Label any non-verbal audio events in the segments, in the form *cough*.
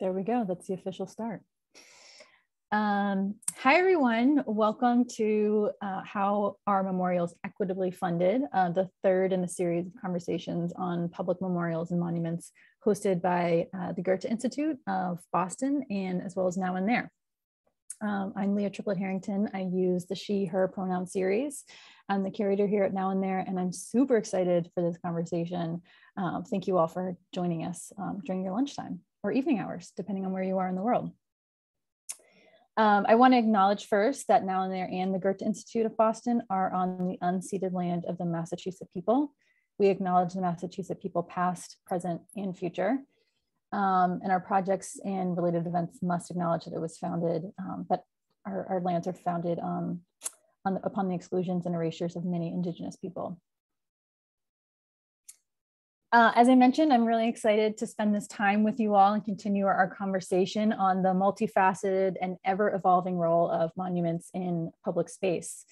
There we go. That's the official start. Um, hi, everyone. Welcome to uh, How Are Memorials Equitably Funded, uh, the third in the series of conversations on public memorials and monuments hosted by uh, the Goethe Institute of Boston and as well as Now and There. Um, I'm Leah Triplett Harrington. I use the she, her pronoun series. I'm the curator here at Now and There, and I'm super excited for this conversation. Um, thank you all for joining us um, during your lunchtime or evening hours, depending on where you are in the world. Um, I want to acknowledge first that Now and There and the Goethe Institute of Boston are on the unceded land of the Massachusetts people. We acknowledge the Massachusetts people past, present, and future. Um, and our projects and related events must acknowledge that it was founded, um, that our, our, lands are founded um, the, upon the exclusions and erasures of many indigenous people. Uh, as I mentioned, I'm really excited to spend this time with you all and continue our, conversation on the multifaceted and ever evolving role of monuments in public space.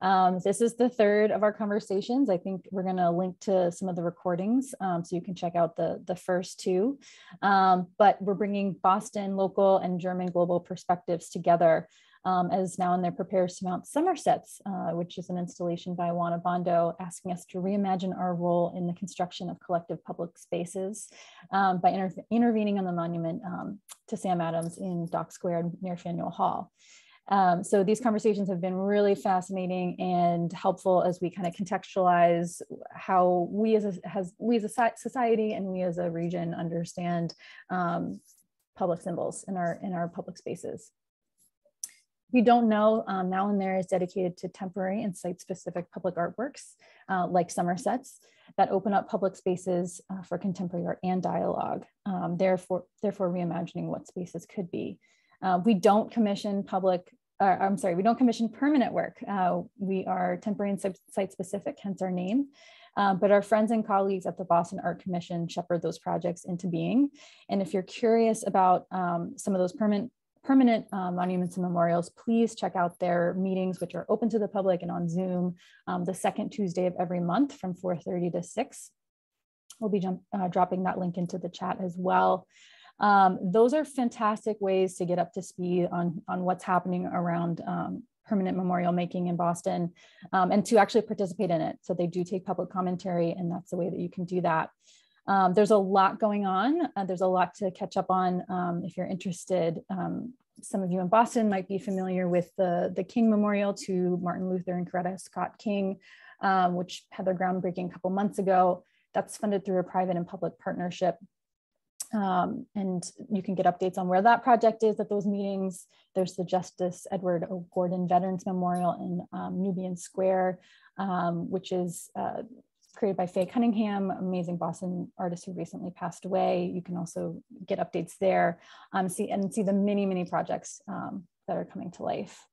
Um, this is the third of our conversations. I think we're going to link to some of the recordings um, so you can check out the, the first two. Um, but we're bringing Boston local and German global perspectives together um, as Now and There prepares to mount Somersets, uh, which is an installation by Juan Obando, asking us to reimagine our role in the construction of collective public spaces um, by inter intervening on the monument um, to Sam Adams in Dock Square near Faneuil Hall. Um, so these conversations have been really fascinating and helpful as we kind of contextualize how we as a, has, we as a society and we as a region understand um, public symbols in our in our public spaces. You don't know, um, Now and There is dedicated to temporary and site-specific public artworks, uh, like Somersets, that open up public spaces uh, for contemporary art and dialogue, um, therefore, therefore reimagining what spaces could be. Uh, we don't commission public, uh, I'm sorry, we don't commission permanent work. Uh, we are temporary and site-specific, hence our name. Um, but our friends and colleagues at the Boston Art Commission shepherd those projects into being. And if you're curious about um, some of those permanent permanent uh, monuments and memorials, please check out their meetings, which are open to the public and on Zoom um, the second Tuesday of every month from 4.30 to 6. We'll be jump, uh, dropping that link into the chat as well. Um, those are fantastic ways to get up to speed on, on what's happening around um, permanent memorial making in Boston um, and to actually participate in it. So they do take public commentary and that's the way that you can do that. Um, there's a lot going on. Uh, there's a lot to catch up on um, if you're interested. Um, some of you in Boston might be familiar with the, the King Memorial to Martin Luther and Coretta Scott King, um, which had their groundbreaking a couple months ago. That's funded through a private and public partnership. Um, and you can get updates on where that project is at those meetings. There's the Justice Edward O. Gourdin Veterans Memorial in um, Nubian Square, which is uh, created by Fern Cunningham, amazing Boston artist who recently passed away. You can also get updates there um, see, and see the many, many projects um, that are coming to life.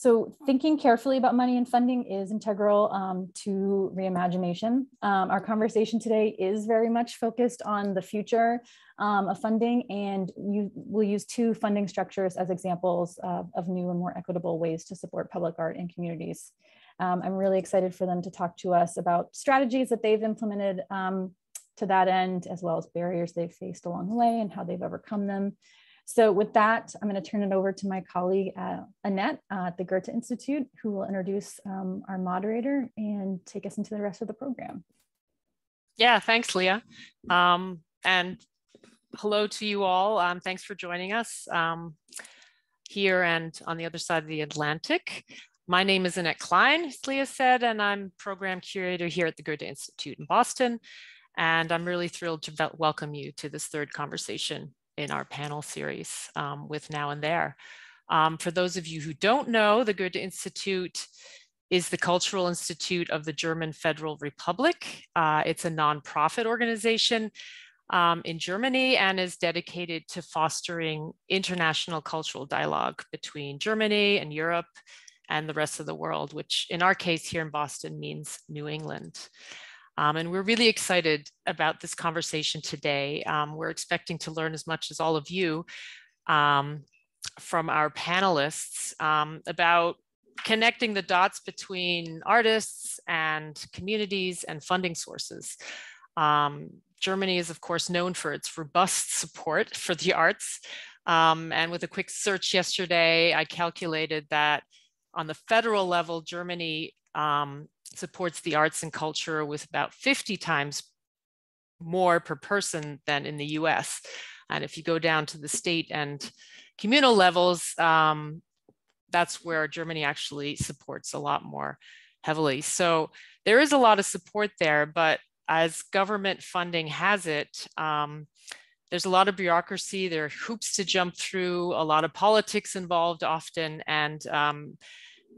So thinking carefully about money and funding is integral um, to reimagination. Um, our conversation today is very much focused on the future um, of funding and you will use two funding structures as examples uh, of new and more equitable ways to support public art in communities. Um, I'm really excited for them to talk to us about strategies that they've implemented um, to that end, as well as barriers they've faced along the way and how they've overcome them. So with that, I'm going to turn it over to my colleague, uh, Annette uh, at the Goethe Institute, who will introduce um, our moderator and take us into the rest of the program. Yeah, thanks, Leah. Um, and hello to you all. Um, thanks for joining us um, here and on the other side of the Atlantic. My name is Annette Klein, as Leah said, and I'm program curator here at the Goethe Institute in Boston. And I'm really thrilled to welcome you to this third conversation in our panel series um, with Now and There. Um, for those of you who don't know, the Goethe Institute is the Cultural Institute of the German Federal Republic. Uh, it's a nonprofit organization um, in Germany and is dedicated to fostering international cultural dialogue between Germany and Europe and the rest of the world, which in our case here in Boston means New England. Um, and we're really excited about this conversation today. Um, we're expecting to learn as much as all of you um, from our panelists um, about connecting the dots between artists and communities and funding sources. Um, Germany is, of course, known for its robust support for the arts. Um, and with a quick search yesterday, I calculated that on the federal level, Germany um, supports the arts and culture with about 50 times more per person than in the US. And if you go down to the state and communal levels, um, that's where Germany actually supports a lot more heavily. So there is a lot of support there, but as government funding has it, um, there's a lot of bureaucracy, there are hoops to jump through, a lot of politics involved often, and um,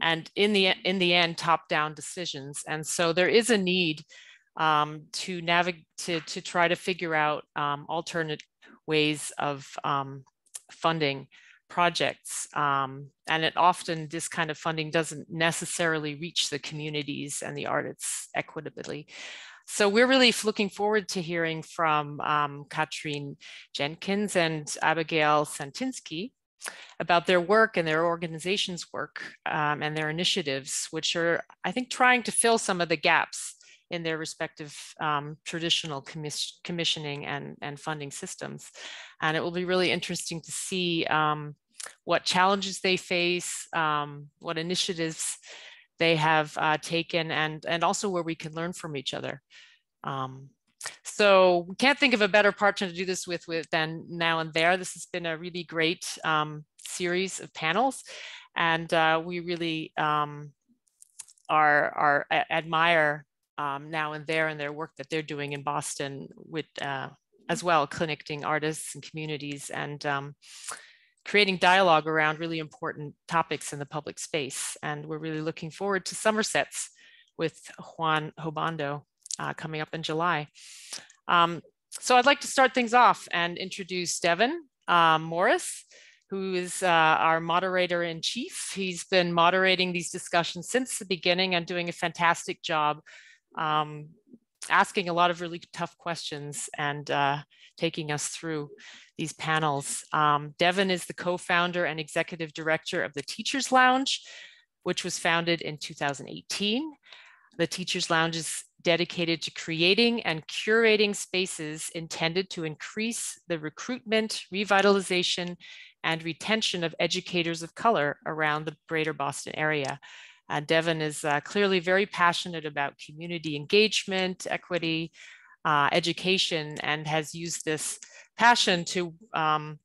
and in the in the end, top-down decisions. And so there is a need um, to navigate to to try to figure out um, alternate ways of um, funding projects. Um, and it often, this kind of funding doesn't necessarily reach the communities and the artists equitably. So we're really looking forward to hearing from um, Kathrin Jentjens and Abigail Satinsky about their work and their organization's work um, and their initiatives, which are, I think, trying to fill some of the gaps in their respective um, traditional commis commissioning and, and funding systems. And it will be really interesting to see um, what challenges they face, um, what initiatives they have uh, taken, and, and also where we can learn from each other. Um, so we can't think of a better partner to do this with, with than now and there. This has been a really great um, series of panels, and uh, we really um, are, are admire um, now and there and their work that they're doing in Boston with uh, as well, connecting artists and communities and um, creating dialogue around really important topics in the public space. And we're really looking forward to Somersets with Juan Obando uh, coming up in July. Um, so I'd like to start things off and introduce Devin um, Morris, who is uh, our moderator in chief. He's been moderating these discussions since the beginning and doing a fantastic job um, asking a lot of really tough questions and uh, taking us through these panels. Um, Devin is the co-founder and executive director of the Teachers Lounge, which was founded in 2018. The Teachers Lounge is dedicated to creating and curating spaces intended to increase the recruitment, revitalization, and retention of educators of color around the greater Boston area. Uh, Devin is uh, clearly very passionate about community engagement, equity, uh, education, and has used this passion to um,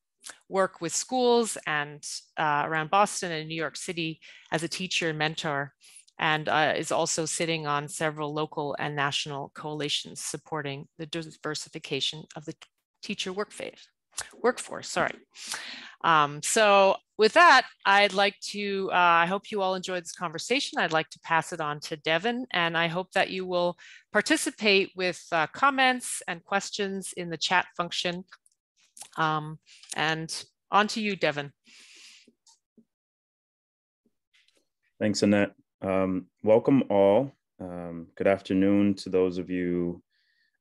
work with schools and uh, around Boston and New York City as a teacher and mentor, and uh, is also sitting on several local and national coalitions supporting the diversification of the teacher workforce. Workforce, sorry. Um, so with that, I'd like to, uh, I hope you all enjoyed this conversation. I'd like to pass it on to Devin, and I hope that you will participate with uh, comments and questions in the chat function. Um, and on to you, Devin. Thanks, Annette. Um, welcome all. Um, good afternoon to those of you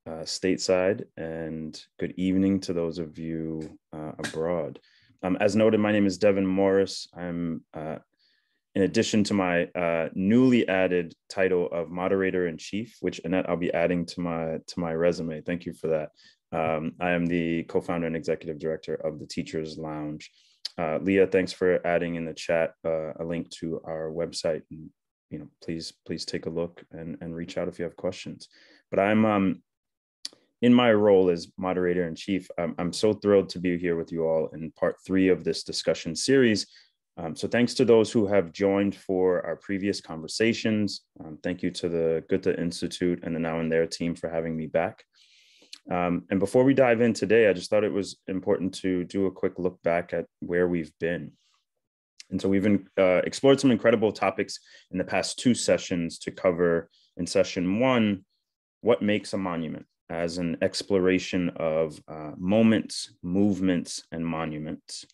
uh, stateside and good evening to those of you uh, abroad. Um, as noted, my name is Devin Morris. I'm, uh, in addition to my uh, newly added title of moderator in chief, which Annette, I'll be adding to my to my resume. Thank you for that. Um, I am the co-founder and executive director of the Teachers Lounge. Uh, Leah, thanks for adding in the chat a link to our website. And, you know, please please take a look and and reach out if you have questions. But I'm um, in my role as moderator in chief, I'm, I'm, so thrilled to be here with you all in part three of this discussion series. Um, so thanks to those who have joined for our previous conversations. Um, thank you to the Goethe Institute and the Now and There team for having me back. Um, and before we dive in today, I just thought it was important to do a quick look back at where we've been. And so we've been, uh, explored some incredible topics in the past two sessions to cover in session one, what makes a monument? As an exploration of uh, moments, movements, and monuments.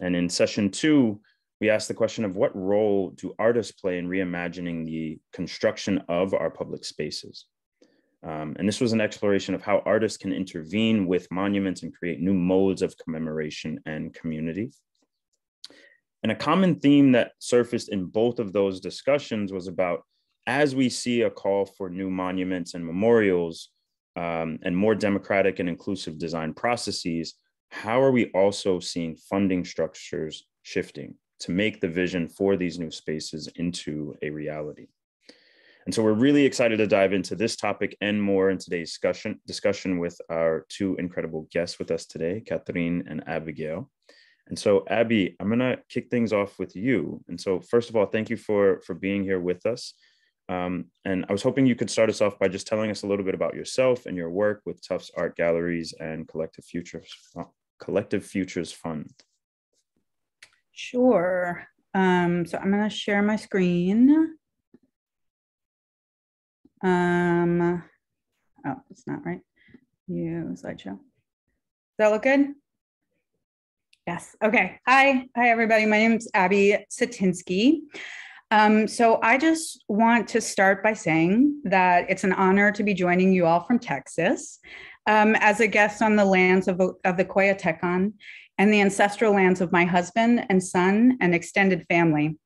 And in session two, we asked the question of what role do artists play in reimagining the construction of our public spaces? Um, and this was an exploration of how artists can intervene with monuments and create new modes of commemoration and community. And a common theme that surfaced in both of those discussions was about as we see a call for new monuments and memorials, um, and more democratic and inclusive design processes, how are we also seeing funding structures shifting to make the vision for these new spaces into a reality? And so we're really excited to dive into this topic and more in today's discussion, discussion with our two incredible guests with us today, Catherine and Abigail. And so, Abby, I'm going to kick things off with you. And so, first of all, thank you for for being here with us. Um, and I was hoping you could start us off by just telling us a little bit about yourself and your work with Tufts Art Galleries and Collective Futures uh, Collective Futures Fund. Sure. Um, so I'm going to share my screen. Um, oh, it's not right. You slideshow. Does that look good? Yes. Okay. Hi. Hi, everybody. My name is Abby Satinsky. Um, so I just want to start by saying that it's an honor to be joining you all from Texas um, as a guest on the lands of, of the Coahuiltecan and the ancestral lands of my husband and son and extended family,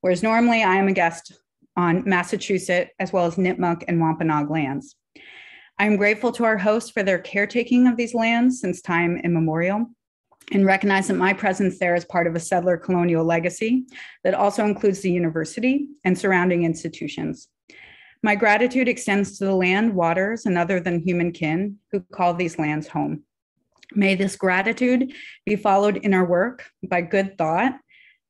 whereas normally I am a guest on Massachusetts as well as Nipmuc and Wampanoag lands. I am grateful to our hosts for their caretaking of these lands since time immemorial and recognize that my presence there is part of a settler colonial legacy that also includes the university and surrounding institutions. My gratitude extends to the land, waters, and other than human kin who call these lands home. May this gratitude be followed in our work by good thought,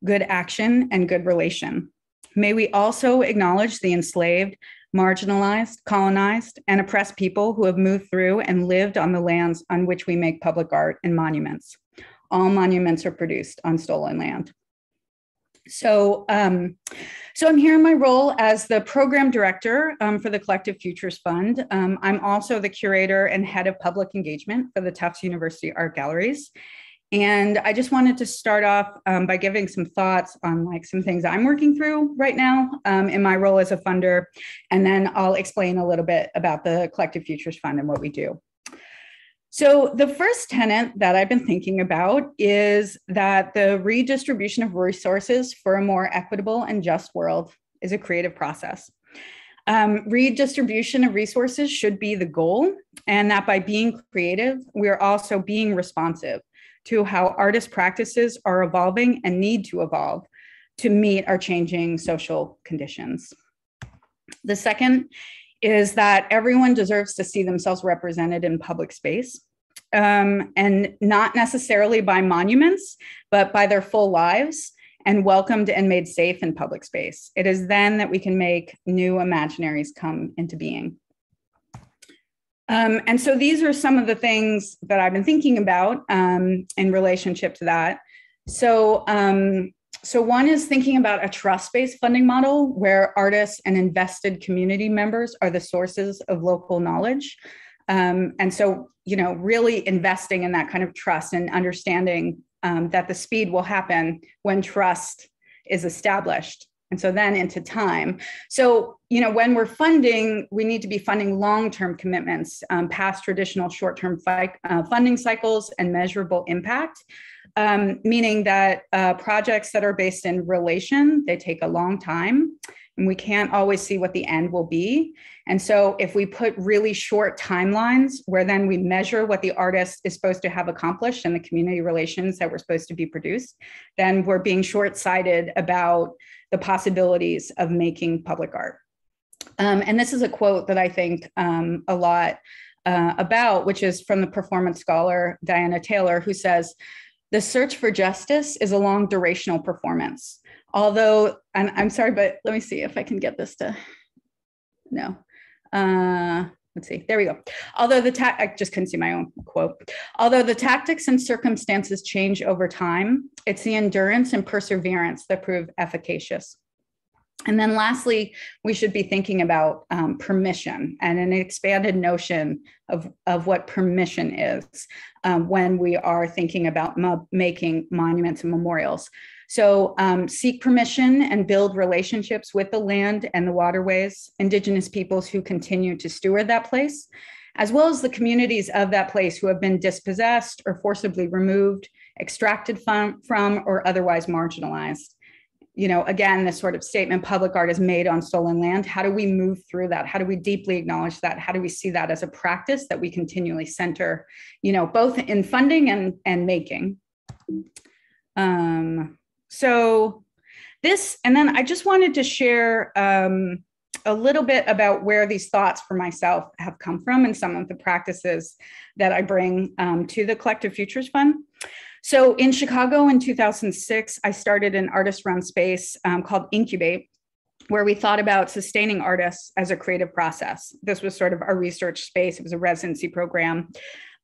good action, and good relation. May we also acknowledge the enslaved, marginalized, colonized, and oppressed people who have moved through and lived on the lands on which we make public art and monuments. All monuments are produced on stolen land. So, um, so I'm here in my role as the program director um, for the Collective Futures Fund. Um, I'm also the curator and head of public engagement for the Tufts University Art Galleries. And I just wanted to start off um, by giving some thoughts on like some things I'm working through right now um, in my role as a funder. And then I'll explain a little bit about the Collective Futures Fund and what we do. So, the first tenant that I've been thinking about is that the redistribution of resources for a more equitable and just world is a creative process. Um, redistribution of resources should be the goal, and that by being creative, we're also being responsive to how artist practices are evolving and need to evolve to meet our changing social conditions. The second is that everyone deserves to see themselves represented in public space. Um, and not necessarily by monuments, but by their full lives and welcomed and made safe in public space. It is then that we can make new imaginaries come into being. Um, and so these are some of the things that I've been thinking about um, in relationship to that. So, um, so one is thinking about a trust-based funding model where artists and invested community members are the sources of local knowledge. Um, and so, you know, really investing in that kind of trust and understanding um, that the speed will happen when trust is established. And so then into time. So you know when we're funding we need to be funding long-term commitments um, past traditional short-term fi- uh, funding cycles and measurable impact um, meaning that uh, projects that are based in relation they take a long time and we can't always see what the end will be and so if we put really short timelines where then we measure what the artist is supposed to have accomplished and the community relations that were supposed to be produced then we're being short-sighted about the possibilities of making public art. Um, and this is a quote that I think um, a lot uh, about, which is from the performance scholar Diana Taylor, who says, The search for justice is a long durational performance. Although, and I'm sorry, but let me see if I can get this to, no. Uh, let's see, there we go. Although the, ta- I just couldn't see my own quote. Although the tactics and circumstances change over time, it's the endurance and perseverance that prove efficacious. And then lastly, we should be thinking about um, permission and an expanded notion of, of what permission is um, when we are thinking about mo- making monuments and memorials. So um, seek permission and build relationships with the land and the waterways, Indigenous peoples who continue to steward that place, as well as the communities of that place who have been dispossessed or forcibly removed, extracted from, from or otherwise marginalized. You know, again, this sort of statement public art is made on stolen land. How do we move through that? How do we deeply acknowledge that? How do we see that as a practice that we continually center, you know, both in funding and, and making? Um, so this, and then I just wanted to share um, a little bit about where these thoughts for myself have come from and some of the practices that I bring um, to the Collective Futures Fund. So in Chicago in 2006, I started an artist run space um, called Incubate, where we thought about sustaining artists as a creative process. This was sort of our research space, it was a residency program.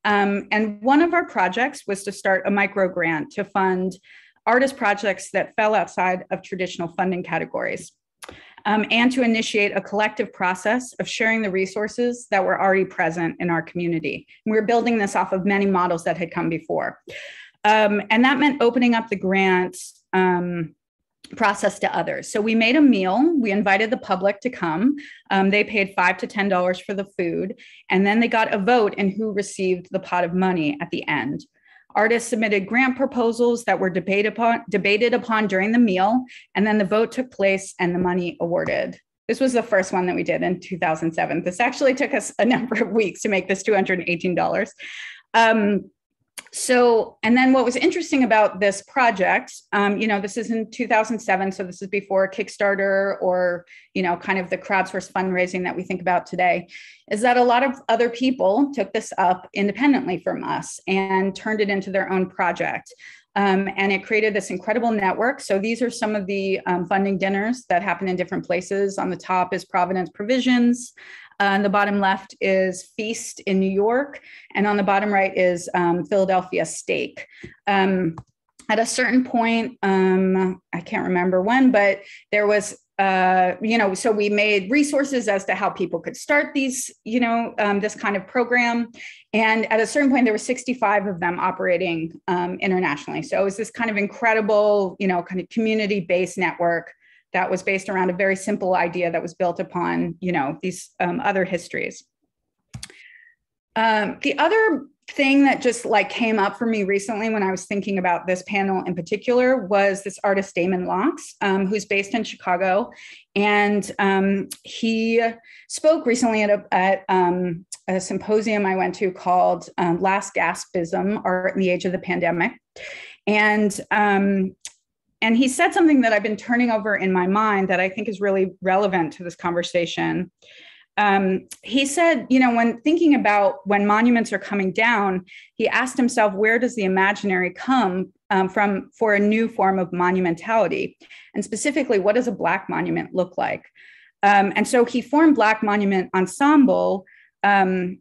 Um, and one of our projects was to start a micro grant to fund artist projects that fell outside of traditional funding categories. Um, and to initiate a collective process of sharing the resources that were already present in our community. And we were building this off of many models that had come before. Um, and that meant opening up the grant um, process to others. So we made a meal. We invited the public to come. Um, they paid five to ten dollars for the food, and then they got a vote in who received the pot of money at the end. Artists submitted grant proposals that were debated upon, debated upon during the meal, and then the vote took place and the money awarded. This was the first one that we did in 2007. This actually took us a *laughs* number of weeks to make this $218. Um, so and then what was interesting about this project um, you know this is in 2007 so this is before kickstarter or you know kind of the crowdsource fundraising that we think about today is that a lot of other people took this up independently from us and turned it into their own project um, and it created this incredible network. So these are some of the um, funding dinners that happen in different places. On the top is Providence Provisions. Uh, on the bottom left is Feast in New York, and on the bottom right is um, Philadelphia Steak. Um, at a certain point, um, I can't remember when, but there was uh, you know, so we made resources as to how people could start these, you know, um, this kind of program. And at a certain point, there were 65 of them operating um, internationally. So it was this kind of incredible, you know, kind of community-based network that was based around a very simple idea that was built upon, you know, these um, other histories. Um, the other thing that just like came up for me recently when I was thinking about this panel in particular was this artist Damon Locks, um, who's based in Chicago, and um, he spoke recently at a, at, um, a symposium I went to called um, "Last Gaspism: Art in the Age of the Pandemic," and um, and he said something that I've been turning over in my mind that I think is really relevant to this conversation. Um, he said, you know, when thinking about when monuments are coming down, he asked himself, where does the imaginary come um, from for a new form of monumentality? And specifically, what does a Black monument look like? Um, and so he formed Black Monument Ensemble um,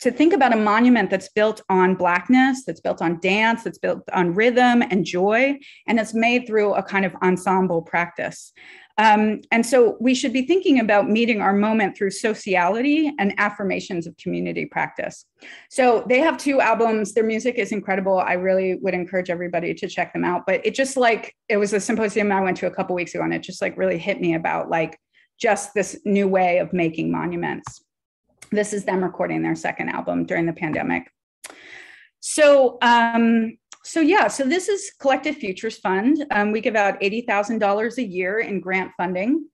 to think about a monument that's built on blackness, that's built on dance, that's built on rhythm and joy, and it's made through a kind of ensemble practice. Um, and so we should be thinking about meeting our moment through sociality and affirmations of community practice. So they have two albums. Their music is incredible. I really would encourage everybody to check them out. But it just like it was a symposium I went to a couple weeks ago, and it just like really hit me about like just this new way of making monuments. This is them recording their second album during the pandemic. So, um, so yeah, so this is Collective Futures Fund. Um, we give out $80,000 a year in grant funding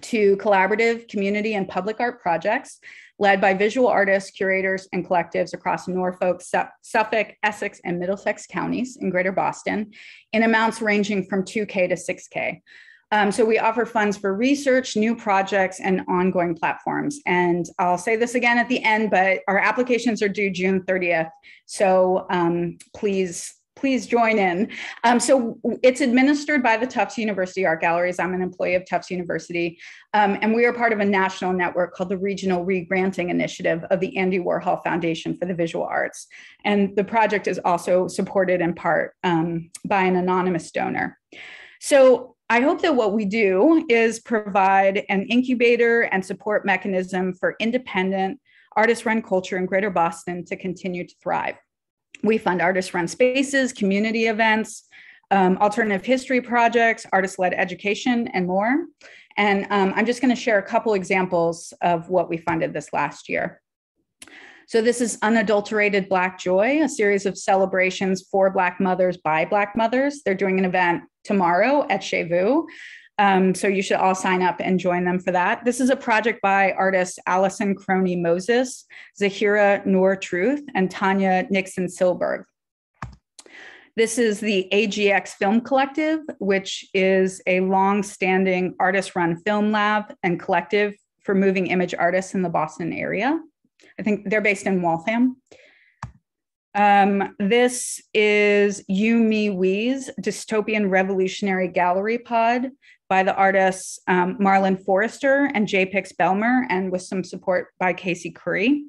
to collaborative community and public art projects led by visual artists, curators, and collectives across Norfolk, Suffolk, Essex, and Middlesex counties in Greater Boston in amounts ranging from 2K to 6K. Um, so we offer funds for research, new projects, and ongoing platforms. And I'll say this again at the end, but our applications are due June 30th. So um, please, please join in. Um, so it's administered by the Tufts University Art Galleries. I'm an employee of Tufts University. Um, and we are part of a national network called the Regional Regranting Initiative of the Andy Warhol Foundation for the Visual Arts. And the project is also supported in part um, by an anonymous donor. So I hope that what we do is provide an incubator and support mechanism for independent artist run culture in Greater Boston to continue to thrive. We fund artist run spaces, community events, um, alternative history projects, artist led education, and more. And um, I'm just going to share a couple examples of what we funded this last year. So this is Unadulterated Black Joy, a series of celebrations for Black mothers by Black mothers. They're doing an event tomorrow at Chez. Um, so you should all sign up and join them for that. This is a project by artists Allison Croney Moses, Zahira Noor Truth, and Tanya Nixon Silberg. This is the AGX Film Collective, which is a long-standing artist-run film lab and collective for moving image artists in the Boston area. I think they're based in Waltham. Um, this is You, Me, We's Dystopian Revolutionary Gallery Pod by the artists um, Marlon Forrester and J. Pix Belmer, and with some support by Casey Curry,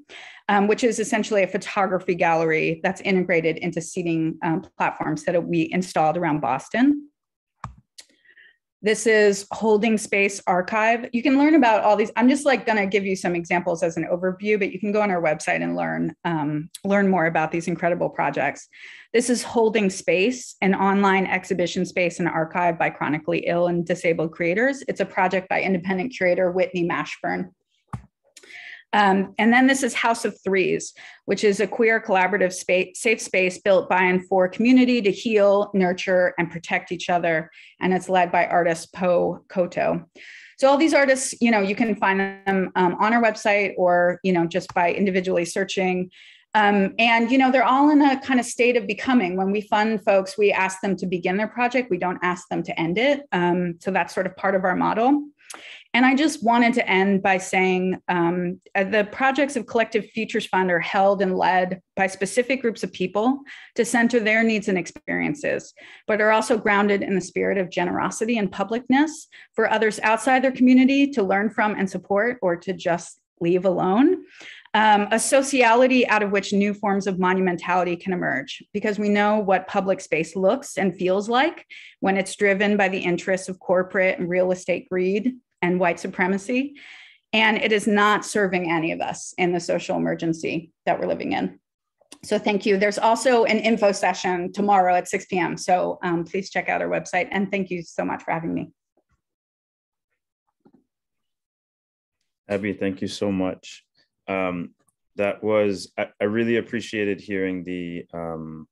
um, which is essentially a photography gallery that's integrated into seating um, platforms that we installed around Boston. This is Holding Space Archive. You can learn about all these. I'm just like going to give you some examples as an overview, but you can go on our website and learn um, learn more about these incredible projects. This is Holding Space, an online exhibition space and archive by chronically ill and disabled creators. It's a project by independent curator Whitney Mashburn. Um, and then this is House of Threes, which is a queer collaborative space, safe space built by and for community to heal, nurture, and protect each other. And it's led by artist Po Koto. So all these artists, you know, you can find them um, on our website or, you know, just by individually searching. Um, and, you know, they're all in a kind of state of becoming. When we fund folks, we ask them to begin their project. We don't ask them to end it. Um, so that's sort of part of our model. And I just wanted to end by saying um, uh, the projects of Collective Futures Fund are held and led by specific groups of people to center their needs and experiences, but are also grounded in the spirit of generosity and publicness for others outside their community to learn from and support or to just leave alone. Um, a sociality out of which new forms of monumentality can emerge because we know what public space looks and feels like when it's driven by the interests of corporate and real estate greed and white supremacy. And it is not serving any of us in the social emergency that we're living in. So thank you. There's also an info session tomorrow at 6 p.m. So um, please check out our website. And thank you so much for having me. Abby, thank you so much. Um, that was, I, I, really appreciated hearing the um,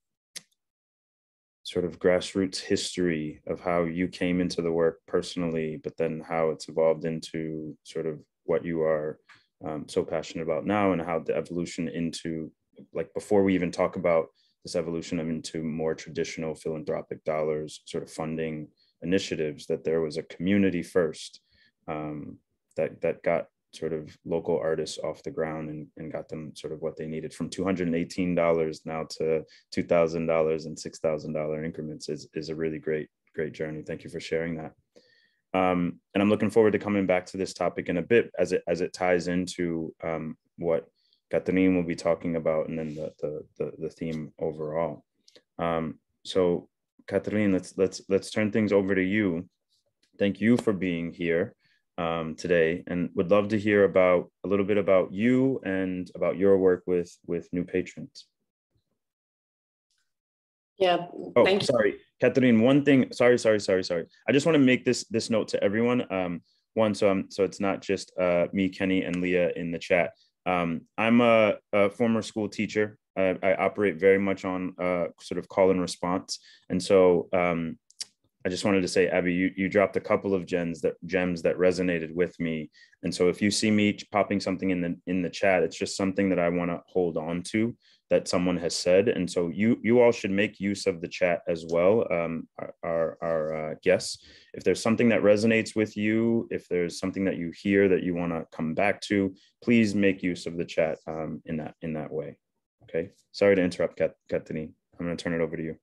sort of grassroots history of how you came into the work personally, but then how it's evolved into sort of what you are um, so passionate about now and how the evolution into like before we even talk about this evolution of into more traditional philanthropic dollars sort of funding initiatives that there was a community first um, that that got sort of local artists off the ground and, and got them sort of what they needed from $218 now to $2,000 and $6,000 increments is, is a really great, great journey. Thank you for sharing that. Um, and I'm looking forward to coming back to this topic in a bit as it, as it ties into um, what Catherine will be talking about and then the, the, the, the theme overall. Um, so Catherine, let's, let's, let's turn things over to you. Thank you for being here um, today and would love to hear about a little bit about you and about your work with with new patrons. Yeah. Oh, thank sorry, you. Catherine. One thing. Sorry, sorry, sorry, sorry. I just want to make this this note to everyone. Um, one, so I'm so it's not just uh, me, Kenny, and Leah in the chat. Um, I'm a, a former school teacher. I, I operate very much on uh, sort of call and response, and so um, I just wanted to say, Abby, you, you dropped a couple of gems that gems that resonated with me. And so if you see me popping something in the in the chat, it's just something that I want to hold on to that someone has said. And so you you all should make use of the chat as well, um, our, our uh, guests. If there's something that resonates with you, if there's something that you hear that you want to come back to, please make use of the chat um, in that in that way. Okay. Sorry to interrupt, Kat, Katani. I'm going to turn it over to you.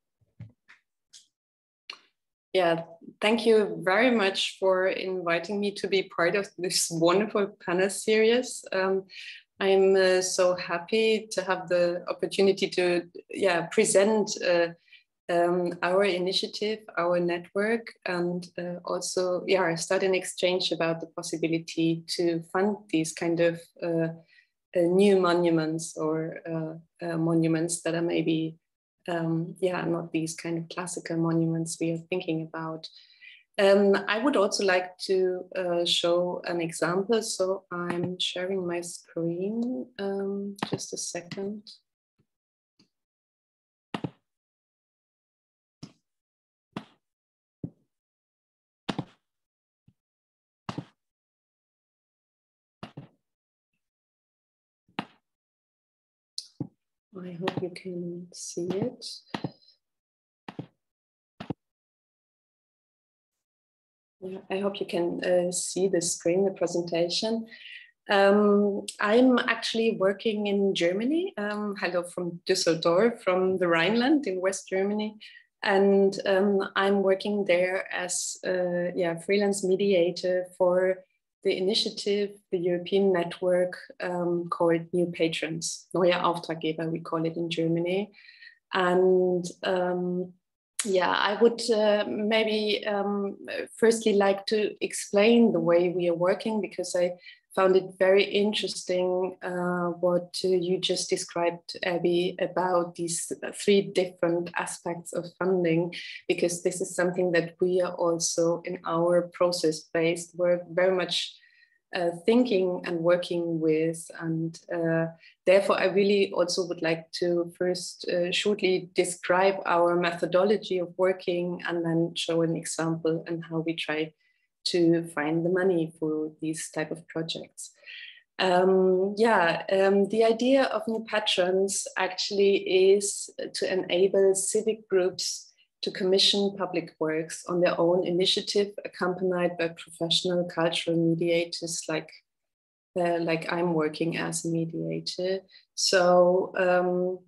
Yeah, thank you very much for inviting me to be part of this *laughs* wonderful panel series. Um, I'm uh, so happy to have the opportunity to yeah present uh, um, our initiative, our network, and uh, also yeah start an exchange about the possibility to fund these kind of uh, uh, new monuments or uh, monuments that are maybe um, yeah, not these kind of classical monuments we are thinking about. Um, I would also like to uh, show an example. So I'm sharing my screen. Um, just a second. I hope you can see it. I hope you can uh, see the screen, the presentation. Um, I'm actually working in Germany. Um, hello from Düsseldorf, from the Rhineland in West Germany. And um, I'm working there as a yeah, freelance mediator for the initiative, the European network um, called New Patrons, Neue Auftraggeber, we call it in Germany. And um, yeah, I would uh, maybe um, firstly like to explain the way we are working because I found it very interesting uh, what uh, you just described, Abby, about these three different aspects of funding, because this is something that we are also in our process based work very much uh, thinking and working with. And uh, therefore, I really also would like to first uh, shortly describe our methodology of working and then show an example and how we try to find the money for these type of projects. Um, yeah, um, the idea of new patrons actually is to enable civic groups to commission public works on their own initiative, accompanied by professional cultural mediators like uh, like I'm working as a mediator. So um,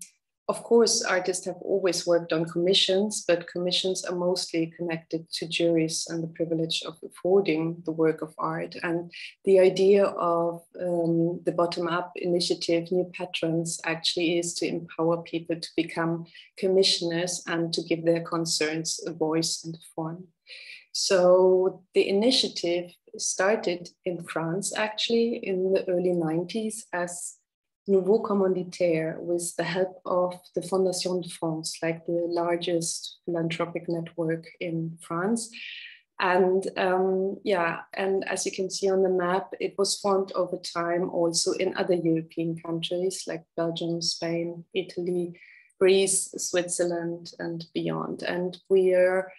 of course, artists have always worked on commissions, but commissions are mostly connected to juries and the privilege of affording the work of art. And the idea of um, the bottom up initiative, New Patrons, actually is to empower people to become commissioners and to give their concerns a voice and a form. So the initiative started in France, actually, in the early 90s as Nouveau Commanditaire with the help of the Fondation de France, like the largest philanthropic network in France. And um, yeah, and as you can see on the map, it was formed over time also in other European countries like Belgium, Spain, Italy, Greece, Switzerland, and beyond. And we are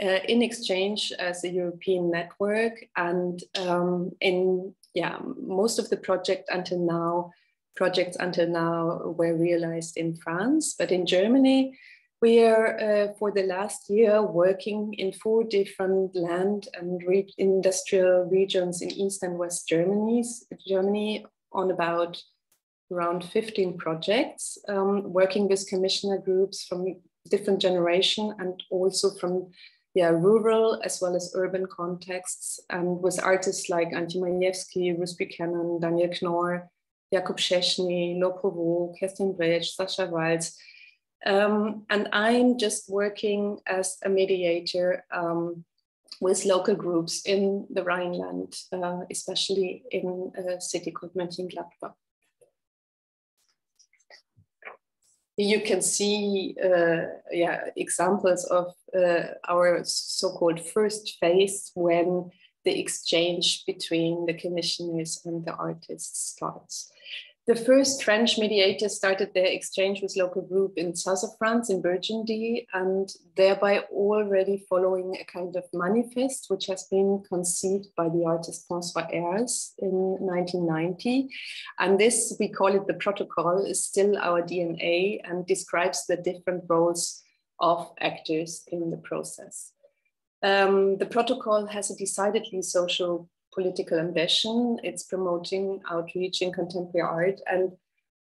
uh, in exchange as a European network. And um, in yeah, most of the project until now projects until now were realized in France, but in Germany, we are uh, for the last year working in four different land and re industrial regions in East and West Germany, Germany on about around 15 projects, um, working with commissioner groups from different generation and also from yeah, rural as well as urban contexts, and with artists like Antje Majewski, Ruth Buchanan, Daniel Knorr, Jakub Szczesny, Laure Prouvost, Kerstin Brätsch, Sasha Waltz. Um, and I'm just working as a mediator um, with local groups in the Rhineland, uh, especially in a city called Mönchengladbach. You can see uh, yeah, examples of uh, our so-called first phase when the exchange between the commissioners and the artists starts. The first French mediators started their exchange with local group in south of France, in Burgundy, and thereby already following a kind of manifest, which has been conceived by the artist François Hers in 1990. And this, we call it the protocol, is still our DNA and describes the different roles of actors in the process. Um, the protocol has a decidedly social political ambition. It's promoting outreach in contemporary art. And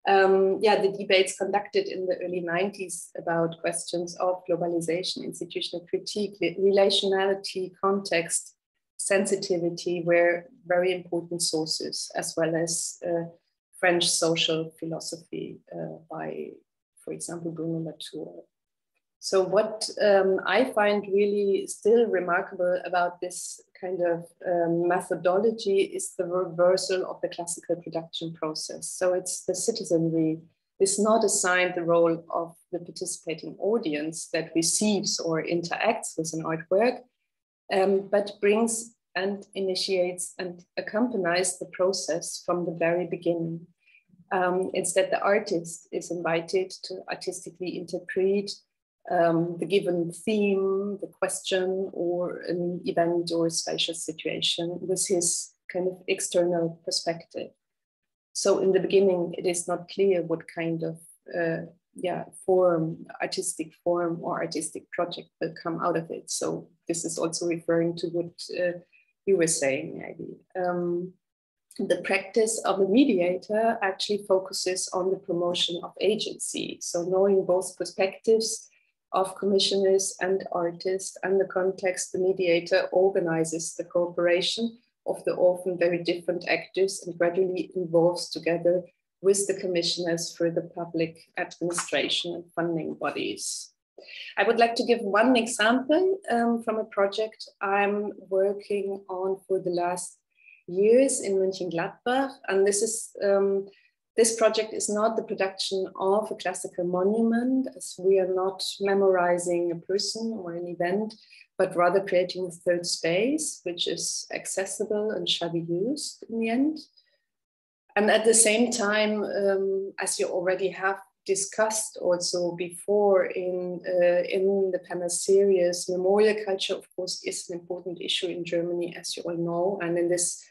um, yeah, the debates conducted in the early 90s about questions of globalization, institutional critique, relationality, context, sensitivity were very important sources, as well as uh, French social philosophy uh, by, for example, Bruno Latour. So what um, I find really still remarkable about this kind of um, methodology is the reversal of the classical production process. So it's the citizenry is not assigned the role of the participating audience that receives or interacts with an artwork, um, but brings and initiates and accompanies the process from the very beginning. Um, instead, the artist is invited to artistically interpret um, the given theme, the question, or an event or a spatial situation with his kind of external perspective. So in the beginning, it is not clear what kind of uh, yeah form, artistic form or artistic project will come out of it. So this is also referring to what uh, you were saying, maybe. Um, the practice of a mediator actually focuses on the promotion of agency. So knowing both perspectives of commissioners and artists and the context, the mediator organizes the cooperation of the often very different actors and gradually involves together with the commissioners for the public administration and funding bodies. I would like to give one example um, from a project I'm working on for the last years in Mönchengladbach, And this is um, this project is not the production of a classical monument, as we are not memorizing a person or an event, but rather creating a third space, which is accessible and shall be used in the end. And at the same time, um, as you already have discussed also before in, uh, in the panel series, memorial culture, of course, is an important issue in Germany, as you all know. And in this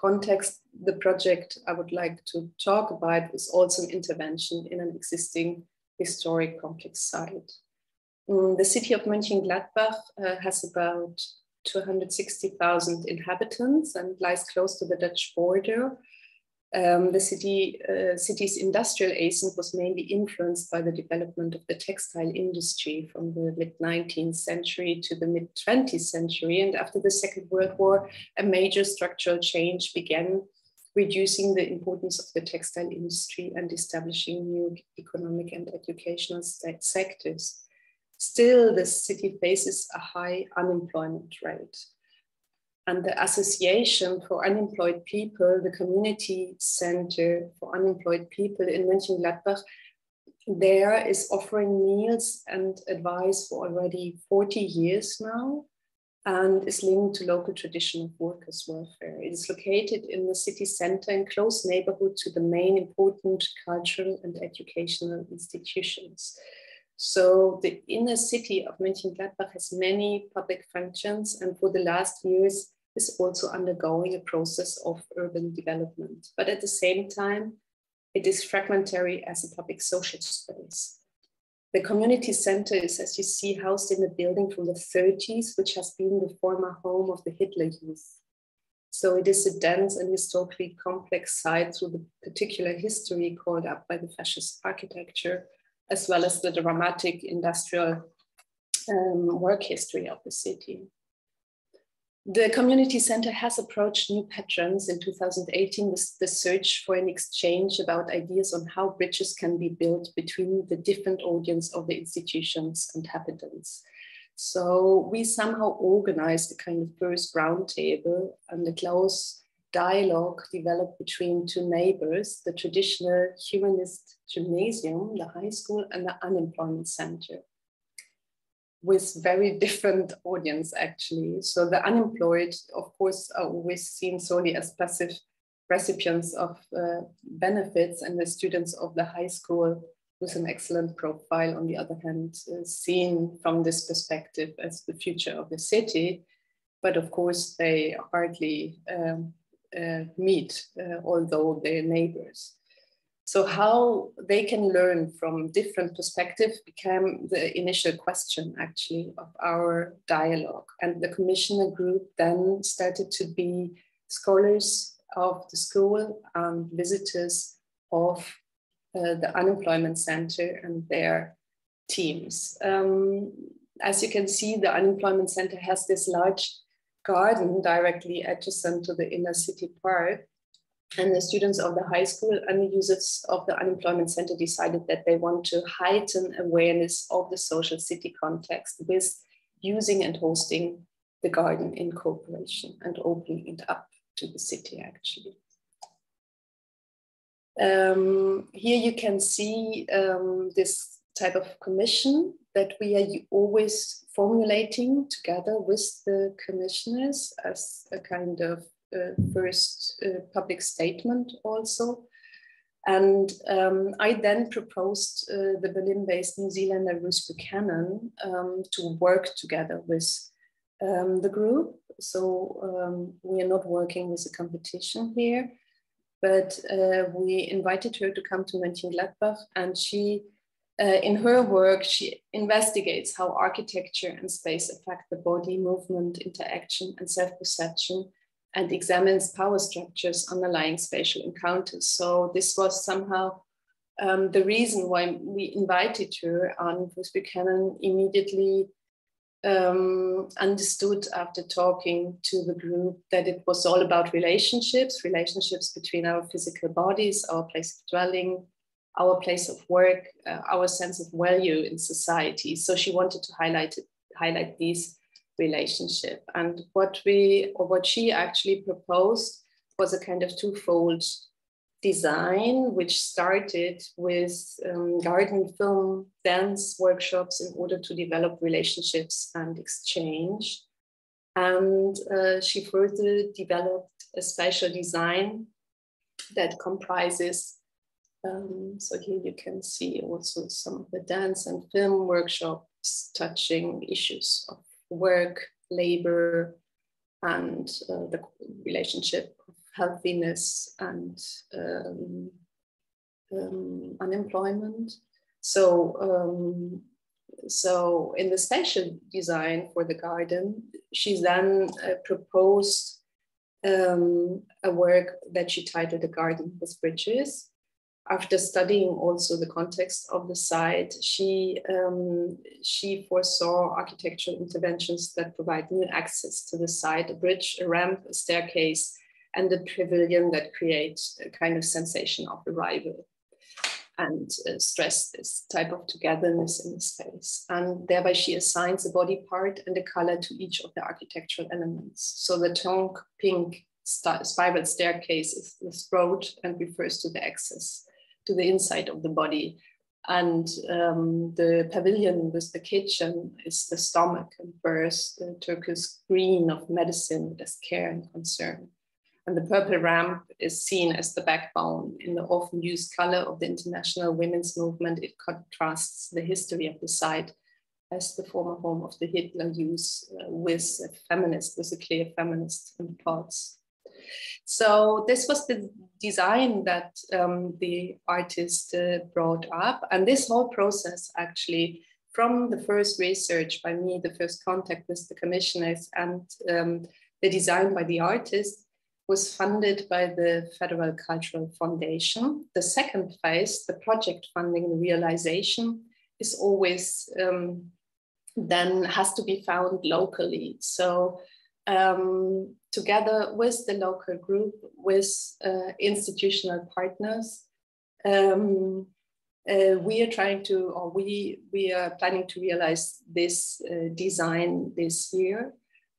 context, the project I would like to talk about is also an intervention in an existing historic complex site. Um, the city of Mönchengladbach uh, has about 260,000 inhabitants and lies close to the Dutch border um, the city, uh, city's industrial ascent was mainly influenced by the development of the textile industry from the mid 19th century to the mid 20th century. And after the Second World War, a major structural change began, reducing the importance of the textile industry and establishing new economic and educational sectors. Still, the city faces a high unemployment rate and the Association for Unemployed People, the Community Center for Unemployed People in Mönchengladbach, there is offering meals and advice for already 40 years now and is linked to local tradition of workers' welfare. It is located in the city center in close neighborhood to the main important cultural and educational institutions. So the inner city of Mönchengladbach has many public functions and for the last years is also undergoing a process of urban development. But at the same time, it is fragmentary as a public social space. The community center is, as you see, housed in a building from the 30s, which has been the former home of the Hitler Youth. So it is a dense and historically complex site with a particular history called up by the fascist architecture, as well as the dramatic industrial um, work history of the city. The community center has approached new patrons in 2018 with the search for an exchange about ideas on how bridges can be built between the different audience of the institution's and inhabitants. So we somehow organized a kind of first roundtable and a close dialogue developed between two neighbors, the traditional humanist gymnasium, the high school, and the unemployment center with very different audience actually. So the unemployed, of course, are always seen solely as passive recipients of uh, benefits and the students of the high school with an excellent profile, on the other hand, uh, seen from this perspective as the future of the city. But of course, they hardly um, uh, meet, uh, although they're neighbors. So how they can learn from different perspectives became the initial question actually of our dialogue. And the commissioner group then started to be scholars of the school and visitors of uh, the unemployment center and their teams. Um, as you can see, the unemployment center has this large garden directly adjacent to the inner city park and the students of the high school and the users of the unemployment center decided that they want to heighten awareness of the social city context with using and hosting the garden in cooperation and opening it up to the city actually. Um, here you can see um, this type of commission that we are always formulating together with the commissioners as a kind of first uh, public statement also. And um, I then proposed uh, the Berlin based New Zealander Ruth Buchanan um, to work together with um, the group. So um, we are not working with a competition here. but uh, we invited her to come to Mönchengladbach and she, uh, in her work, she investigates how architecture and space affect the body, movement, interaction, and self-perception, and examines power structures underlying spatial encounters. So this was somehow um, the reason why we invited her, and Ruth Buchanan immediately um, understood after talking to the group that it was all about relationships, relationships between our physical bodies, our place of dwelling, our place of work, uh, our sense of value in society. So she wanted to highlight highlight these relationship. And what we or what she actually proposed was a kind of twofold design, which started with um, garden film dance workshops in order to develop relationships and exchange. And uh, she further developed a spatial design that comprises, um, so here you can see also some of the dance and film workshops touching issues of work, labor, and uh, the relationship of healthiness and um, um, unemployment. So, um, so in the spatial design for the garden, she then uh, proposed um, a work that she titled "The Garden with Bridges." After studying also the context of the site, she um, she foresaw architectural interventions that provide new access to the site: a bridge, a ramp, a staircase, and a pavilion that creates a kind of sensation of arrival and uh, stress this type of togetherness in the space. And thereby she assigns a body part and a color to each of the architectural elements. So the taupe pink spiral staircase is the throat and refers to the access to the inside of the body. And um, the pavilion with the kitchen is the stomach and bears the turquoise green of medicine, as care and concern. And the purple ramp is seen as the backbone in the often used color of the international women's movement. It contrasts the history of the site as the former home of the Hitler Youth uh, with a feminist, with a clear feminist impulse. So this was the design that um, the artist uh, brought up. And this whole process actually from the first research by me, the first contact with the commissioners and um, the design by the artist was funded by the Federal Cultural Foundation. The second phase, the project funding, the realization, is always um, then has to be found locally. So um, together with the local group, with uh, institutional partners, um, uh, we are trying to, or we, we are planning to realize this uh, design this year.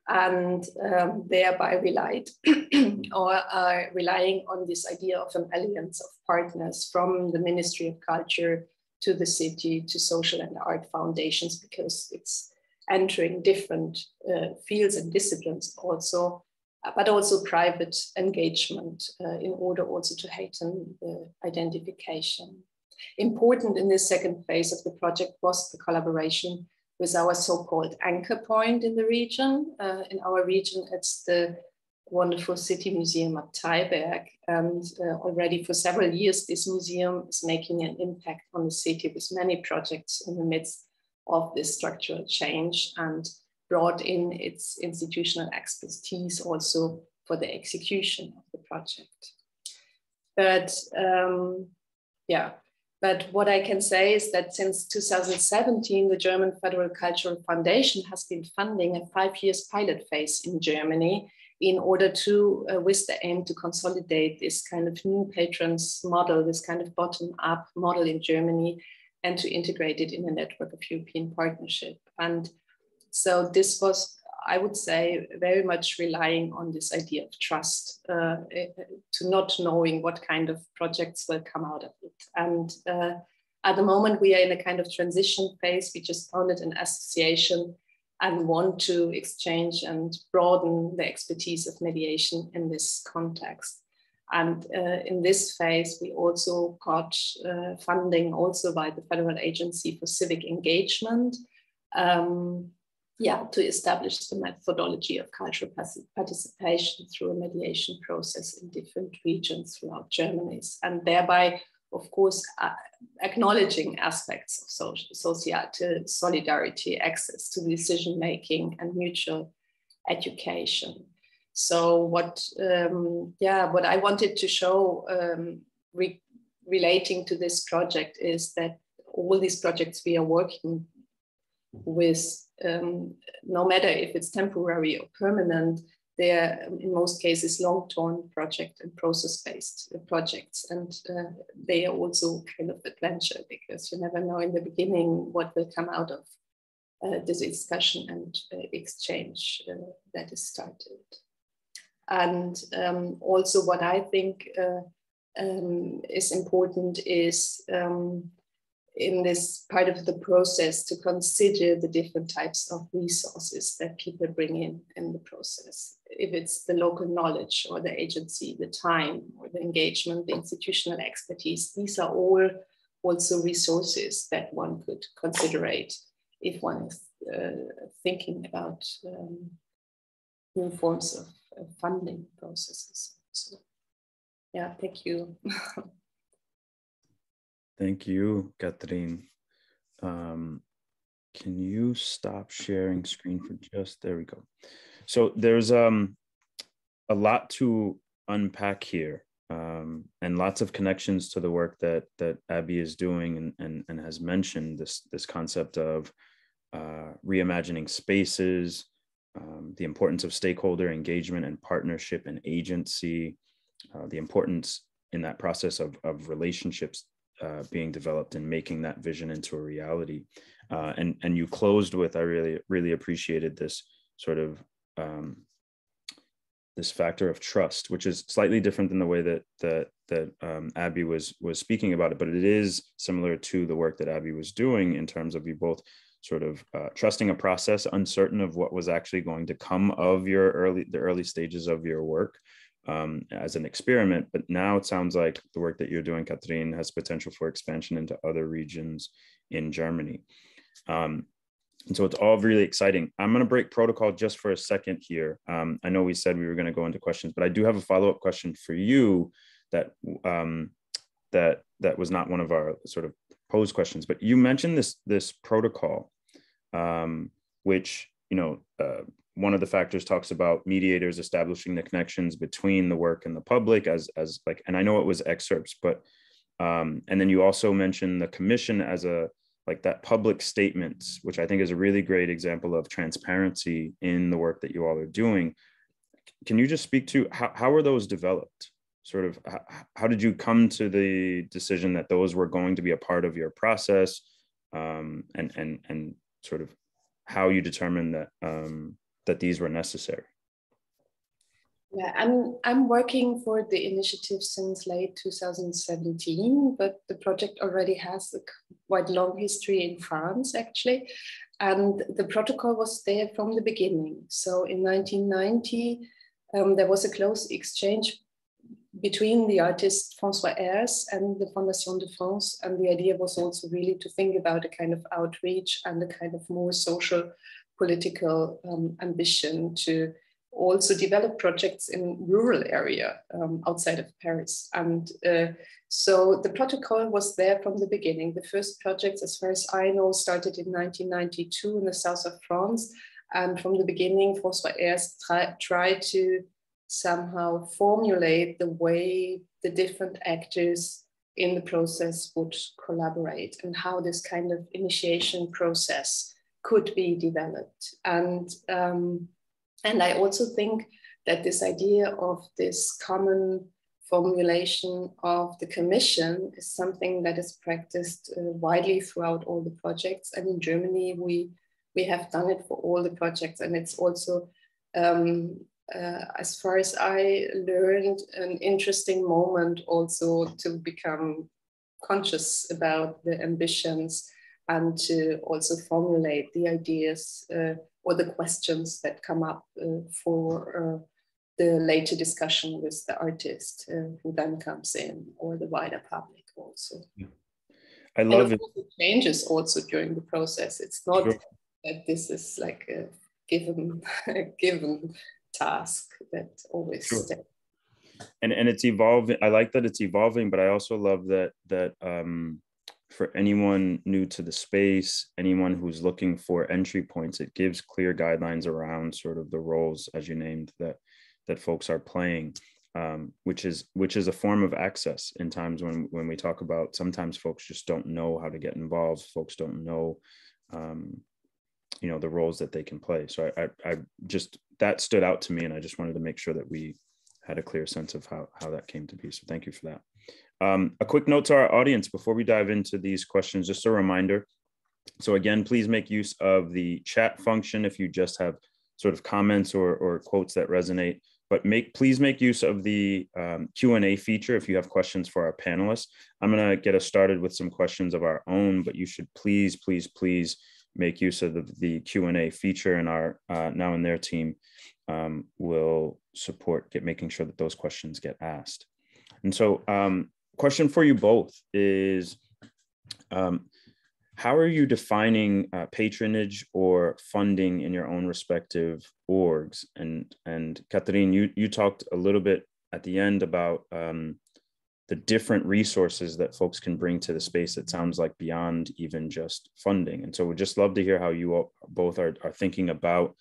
And um, thereby relied *clears throat* or are relying on this idea of an alliance of partners from the Ministry of Culture to the city to social and art foundations because it's entering different uh, fields and disciplines also, but also private engagement uh, in order also to heighten the identification. Important in this second phase of the project was the collaboration with our so-called anchor point in the region. Uh, in our region, it's the wonderful city museum Abteiberg. And uh, already for several years, this museum is making an impact on the city with many projects in the midst of this structural change and brought in its institutional expertise also for the execution of the project. But um, yeah, but what I can say is that since 2017, the German Federal Cultural Foundation has been funding a five years pilot phase in Germany in order to, uh, with the aim to consolidate this kind of new patrons model, this kind of bottom up model in Germany, and to integrate it in a network of European partnership. And so this was I would say, very much relying on this idea of trust, uh, eh, to not knowing what kind of projects will come out of it. And uh, at the moment, we are in a kind of transition phase. We just founded an association and want to exchange and broaden the expertise of mediation in this context. And uh, in this phase, we also got uh, funding also by the Federal Agency for Civic Engagement. Um, yeah, to establish the methodology of cultural participation through a mediation process in different regions throughout Germany, and thereby, of course, uh, acknowledging aspects of social, solidarity, access to decision making, and mutual education. So, what, um, yeah, what I wanted to show um, re relating to this project is that all these projects we are working with, um, no matter if it's temporary or permanent, they're um, in most cases long-term project and process-based projects, and uh, they are also kind of adventure because you never know in the beginning what will come out of uh, this discussion and uh, exchange uh, that is started. And um, also, what I think uh, um, is important is um, in this part of the process to consider the different types of resources that people bring in in the process. If it's the local knowledge or the agency, the time or the engagement, the institutional expertise, these are all also resources that one could considerate if one is uh, thinking about um, new forms of funding processes. So, yeah, thank you. *laughs* Thank you, Kathrin. Um, can you stop sharing screen for just, there we go. So there's um, a lot to unpack here um, and lots of connections to the work that that Abby is doing and, and, and has mentioned this, this concept of uh, reimagining spaces, um, the importance of stakeholder engagement and partnership and agency, uh, the importance in that process of, of relationships uh, being developed and making that vision into a reality. Uh, and and you closed with I really really appreciated this sort of um, this factor of trust, which is slightly different than the way that that that um, Abby was was speaking about it, but it is similar to the work that Abby was doing in terms of you both sort of uh, trusting a process, uncertain of what was actually going to come of your early the early stages of your work, um, as an experiment. But now it sounds like the work that you're doing, Kathrin, has potential for expansion into other regions in Germany. Um, and so it's all really exciting. I'm going to break protocol just for a second here. Um, I know we said we were going to go into questions, but I do have a follow up question for you that um, that that was not one of our sort of posed questions. But you mentioned this this protocol, um, which you know uh, one of the factors talks about mediators establishing the connections between the work and the public as as like and i know it was excerpts but um, and then you also mentioned the commission as a like that public statements which i think is a really great example of transparency in the work that you all are doing can you just speak to how, how are those developed sort of how, did you come to the decision that those were going to be a part of your process um, and and and sort of how you determined that um, that these were necessary? Yeah, I'm I'm working for the initiative since late 2017, but the project already has a quite long history in France actually, and the protocol was there from the beginning. So in 1990, um, there was a close exchange between the artist François Hers and the Fondation de France, and the idea was also really to think about a kind of outreach and a kind of more social political um, ambition to also develop projects in rural area um, outside of Paris. And uh, so the protocol was there from the beginning. The first projects, as far as I know, started in 1992 in the south of France. And from the beginning, François try, tried to somehow formulate the way the different actors in the process would collaborate and how this kind of initiation process could be developed. And, um, and I also think that this idea of this common formulation of the commission is something that is practiced uh, widely throughout all the projects. And in Germany, we, we have done it for all the projects. And it's also, um, uh, as far as I learned, an interesting moment also to become conscious about the ambitions and to also formulate the ideas uh, or the questions that come up uh, for uh, the later discussion with the artist uh, who then comes in or the wider public also. Yeah. I love it. it. changes also during the process. It's not sure. that this is like a given a *laughs* given task that always sure. stays. And and it's evolving. I like that it's evolving, but I also love that that um, for anyone new to the space, anyone who's looking for entry points, it gives clear guidelines around sort of the roles, as you named, that that folks are playing, um, which is which is a form of access in times when when we talk about sometimes folks just don't know how to get involved. Folks don't know, um, you know, the roles that they can play. So I, I, I just that stood out to me, and I just wanted to make sure that we had a clear sense of how how that came to be. So thank you for that. Um, a quick note to our audience before we dive into these questions, just a reminder. So again, please make use of the chat function if you just have sort of comments or, or quotes that resonate, but make please make use of the um, Q&A feature if you have questions for our panelists. I'm gonna get us started with some questions of our own, but you should please, please, please make use of the, the Q&A feature in our uh, Now and There team um, will support get making sure that those questions get asked. And so um, question for you both is um, how are you defining uh, patronage or funding in your own respective orgs? And and Kathrin, you you talked a little bit at the end about um, the different resources that folks can bring to the space. It sounds like beyond even just funding. And so we'd just love to hear how you both are, are thinking about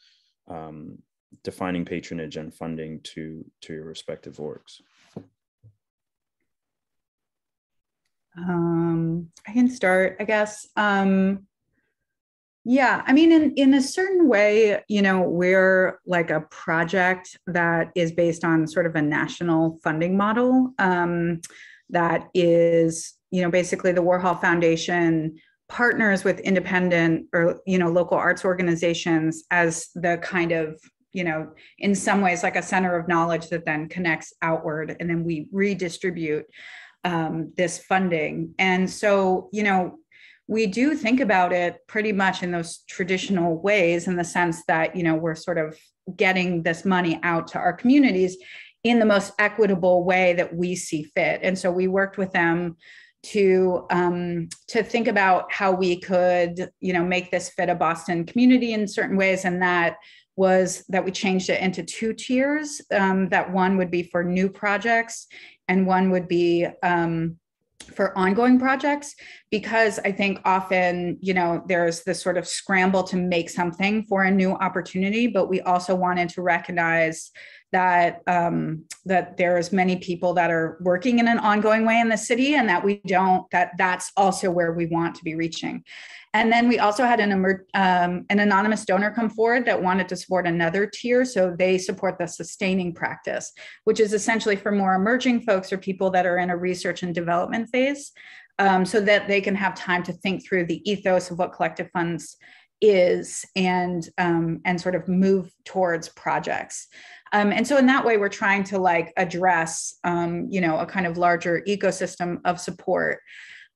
um, defining patronage and funding to to your respective orgs. Um, I can start, I guess. Um, yeah, I mean, in in a certain way, you know, we're like a project that is based on sort of a national funding model um, that is, you know, basically the Warhol Foundation partners with independent or you know local arts organizations as the kind of you know in some ways like a center of knowledge that then connects outward and then we redistribute um, this funding. And so, you know, we do think about it pretty much in those traditional ways in the sense that, you know, we're sort of getting this money out to our communities in the most equitable way that we see fit. And so we worked with them to um, to think about how we could you know make this fit a Boston community in certain ways, and that was that we changed it into two tiers. Um, that one would be for new projects, and one would be um, for ongoing projects because i think often you know there's this sort of scramble to make something for a new opportunity but we also wanted to recognize that um, that there's many people that are working in an ongoing way in the city and that we don't that that's also where we want to be reaching and then we also had an, um, an anonymous donor come forward that wanted to support another tier. So they support the sustaining practice, which is essentially for more emerging folks or people that are in a research and development phase, um, so that they can have time to think through the ethos of what collective funds is and um, and sort of move towards projects. Um, and so in that way, we're trying to like address, um, you know, a kind of larger ecosystem of support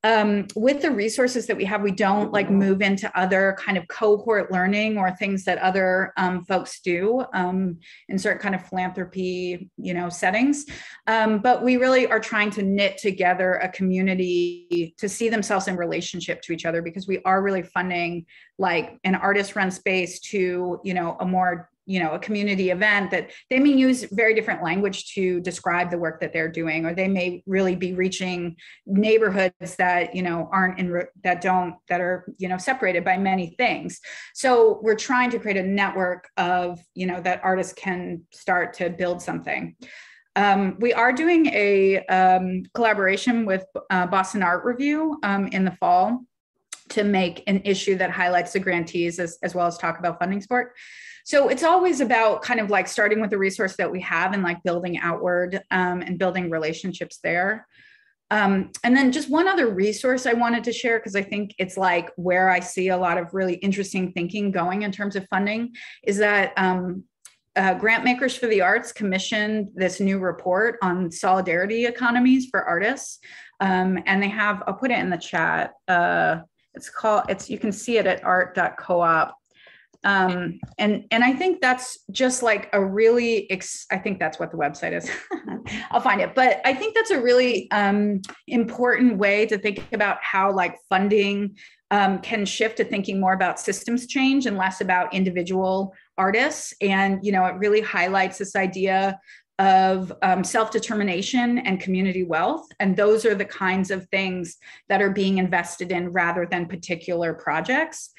um, with the resources that we have, we don't like move into other kind of cohort learning or things that other um, folks do um, in certain kind of philanthropy, you know, settings. Um, but we really are trying to knit together a community to see themselves in relationship to each other because we are really funding like an artist run space to, you know, a more you know a community event that they may use very different language to describe the work that they're doing or they may really be reaching neighborhoods that you know aren't in that don't that are you know separated by many things. So we're trying to create a network of you know that artists can start to build something. Um, we are doing a um, collaboration with uh, boston art review um, in the fall to make an issue that highlights the grantees as, as well as talk about funding support so it's always about kind of like starting with the resource that we have and like building outward um, and building relationships there. Um, and then just one other resource I wanted to share because I think it's like where I see a lot of really interesting thinking going in terms of funding is that um, uh, Grant Makers for the Arts commissioned this new report on solidarity economies for artists. Um, and they have, I'll put it in the chat. Uh, it's called, it's you can see it at art.coop. Um, and and I think that's just like a really ex- I think that's what the website is. *laughs* I'll find it, but I think that's a really um, important way to think about how like funding um, can shift to thinking more about systems change and less about individual artists. And, you know, it really highlights this idea of um, self determination and community wealth. And those are the kinds of things that are being invested in rather than particular projects.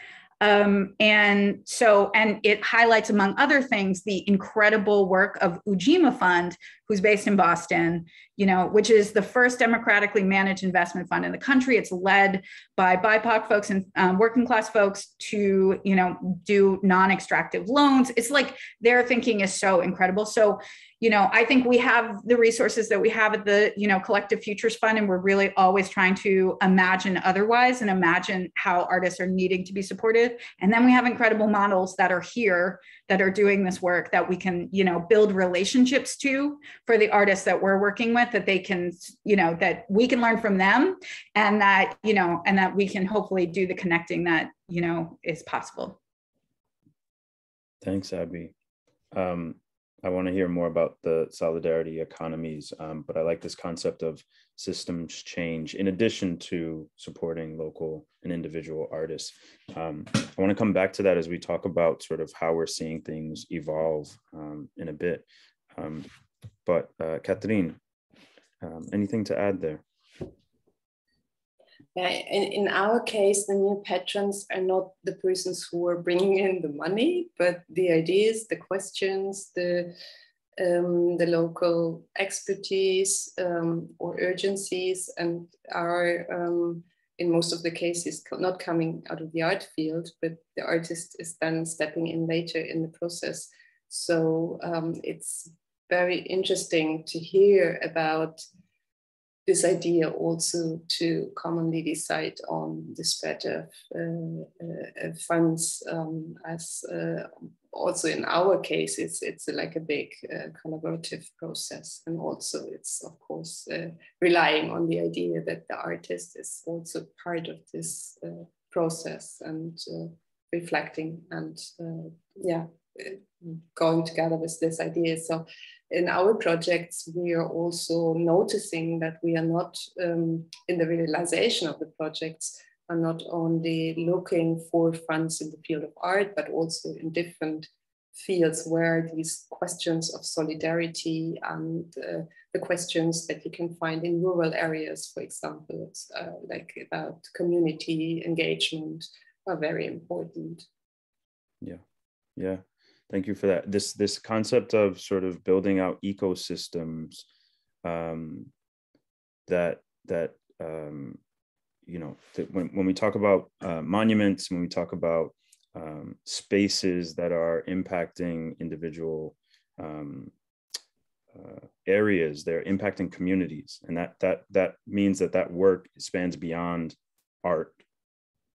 Um, and so, and it highlights, among other things, the incredible work of Ujima Fund, who's based in Boston, you know, which is the first democratically managed investment fund in the country. It's led by BIPOC folks and um, working class folks to, you know, do non-extractive loans. It's like their thinking is so incredible. So, you know, I think we have the resources that we have at the, you know, Collective Futures Fund, and we're really always trying to imagine otherwise and imagine how artists are needing to be supported. And then we have incredible models that are here that are doing this work that we can, you know, build relationships to for the artists that we're working with that they can you know that we can learn from them and that you know and that we can hopefully do the connecting that you know is possible. Thanks abby. Um, i want to hear more about the solidarity economies um, but i like this concept of systems change in addition to supporting local and individual artists um, i want to come back to that as we talk about sort of how we're seeing things evolve um, in a bit um, but uh, Kathrin, um, anything to add there? Yeah, in, in our case, the new patrons are not the persons who are bringing in the money, but the ideas, the questions, the um, the local expertise um, or urgencies, and are um, in most of the cases not coming out of the art field, but the artist is then stepping in later in the process. So um, it's very interesting to hear about this idea also to commonly decide on the spread of uh, uh, funds um, as uh, also in our case it's it's like a big uh, collaborative process. And also it's of course uh, relying on the idea that the artist is also part of this uh, process and reflecting and yeah going together with this idea. So in our projects, we are also noticing that we are not um, in the realization of the projects are not only looking for funds in the field of art, but also in different fields where these questions of solidarity and uh, the questions that you can find in rural areas, for example, uh, like about community engagement, are very important. Yeah, yeah. Thank you for that. This this concept of sort of building out ecosystems um, that that um, you know that when when we talk about uh, monuments, when we talk about um, spaces that are impacting individual um, uh, areas, they're impacting communities, and that that that means that that work spans beyond art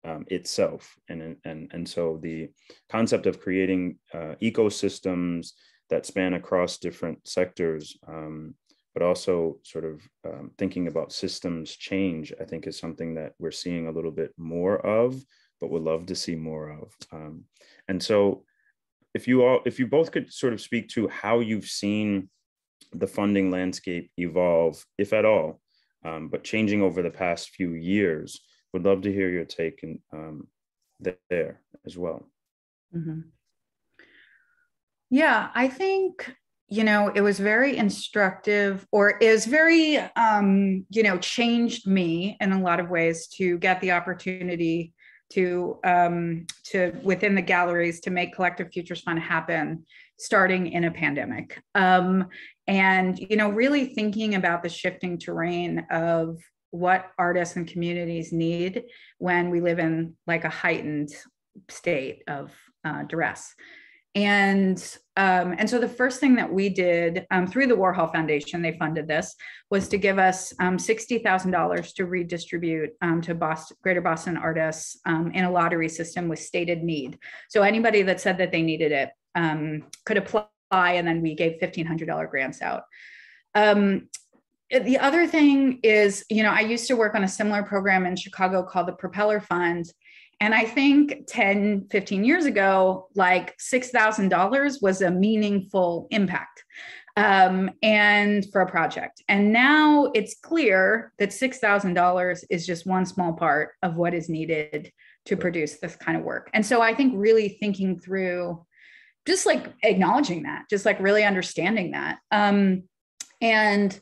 um, itself. And, and, and so the concept of creating uh, ecosystems that span across different sectors, um, but also sort of um, thinking about systems change, I think is something that we're seeing a little bit more of, but would love to see more of. Um, and so if you all, if you both could sort of speak to how you've seen the funding landscape evolve, if at all, um, but changing over the past few years, would love to hear your take and um, there as well. Mm-hmm. Yeah, I think you know it was very instructive, or is very um, you know changed me in a lot of ways to get the opportunity to um, to within the galleries to make collective futures fund happen starting in a pandemic um, and you know really thinking about the shifting terrain of what artists and communities need when we live in like a heightened state of uh, duress. And um, and so the first thing that we did um, through the Warhol Foundation, they funded this, was to give us um, sixty thousand dollars to redistribute um, to Boston, Greater Boston artists um, in a lottery system with stated need. So anybody that said that they needed it um, could apply, and then we gave fifteen hundred dollar grants out. Um, the other thing is, you know, I used to work on a similar program in Chicago called the Propeller Fund. And I think 10, 15 years ago, like $6,000 was a meaningful impact um, and for a project. And now it's clear that $6,000 is just one small part of what is needed to produce this kind of work. And so I think really thinking through just like acknowledging that, just like really understanding that. Um, and,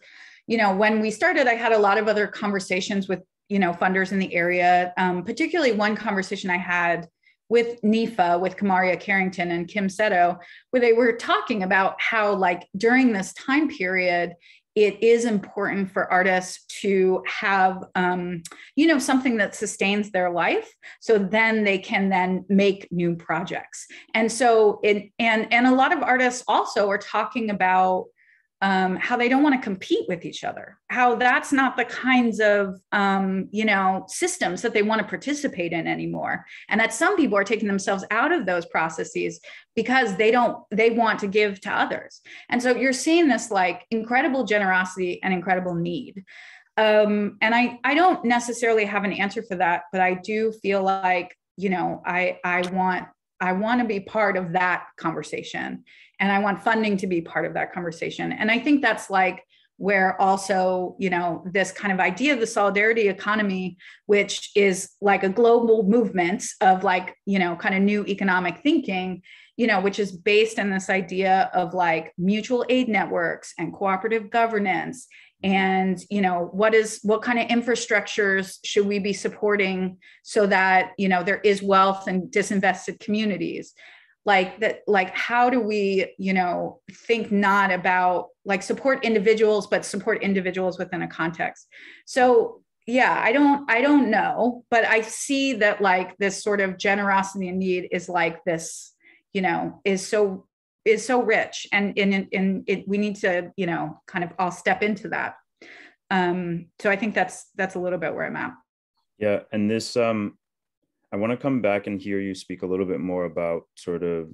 you know, when we started, I had a lot of other conversations with, you know, funders in the area, um, particularly one conversation I had with NEFA, with Kamaria Carrington and Kim Seto, where they were talking about how, like, during this time period, it is important for artists to have um, you know something that sustains their life. So then they can then make new projects. And so it and and a lot of artists also are talking about um, how they don't want to compete with each other, how that's not the kinds of um, you know systems that they want to participate in anymore, and that some people are taking themselves out of those processes because they don't they want to give to others, and so you're seeing this like incredible generosity and incredible need. Um, and I I don't necessarily have an answer for that, but I do feel like you know I I want I want to be part of that conversation and I want funding to be part of that conversation. And I think that's like where also, you know, this kind of idea of the solidarity economy, which is like a global movement of like, you know, kind of new economic thinking, you know, which is based on this idea of like mutual aid networks and cooperative governance and you know what is what kind of infrastructures should we be supporting so that you know there is wealth and disinvested communities like that like how do we you know think not about like support individuals but support individuals within a context? So yeah i don't i don't know but i see that like this sort of generosity and need is like this you know is so is so rich. And in in it we need to you know kind of all step into that. Um so i think that's that's a little bit where i'm at. Yeah and this um I want to come back and hear you speak a little bit more about sort of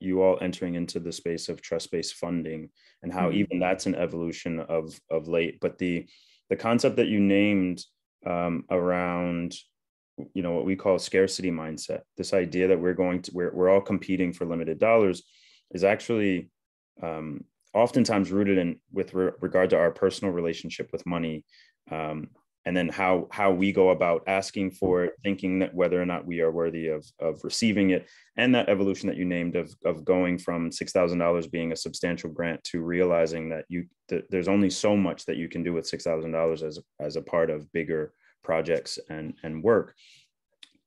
you all entering into the space of trust-based funding and how mm-hmm. even that's an evolution of of late. But the the concept that you named um, around you know what we call scarcity mindset, this idea that we're going to we're we're all competing for limited dollars, is actually um, oftentimes rooted in with re- regard to our personal relationship with money um, and then how how we go about asking for it thinking that whether or not we are worthy of of receiving it. And that evolution that you named of of going from $6000 being a substantial grant to realizing that you that there's only so much that you can do with $6000 as as a part of bigger projects and and work.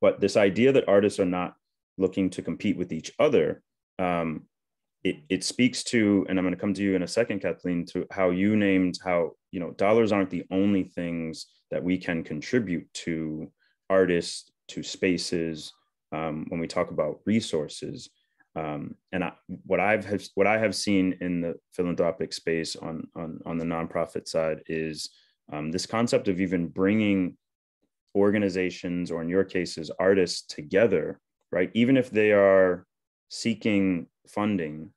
But this idea that artists are not looking to compete with each other um, it, it speaks to and i'm going to come to you in a second kathleen to how you named how you know dollars aren't the only things that we can contribute to artists, to spaces, um, when we talk about resources. Um, and I, what I've what I have seen in the philanthropic space on on, on the nonprofit side is um, this concept of even bringing organizations, or in your cases, artists together, right? Even if they are seeking funding,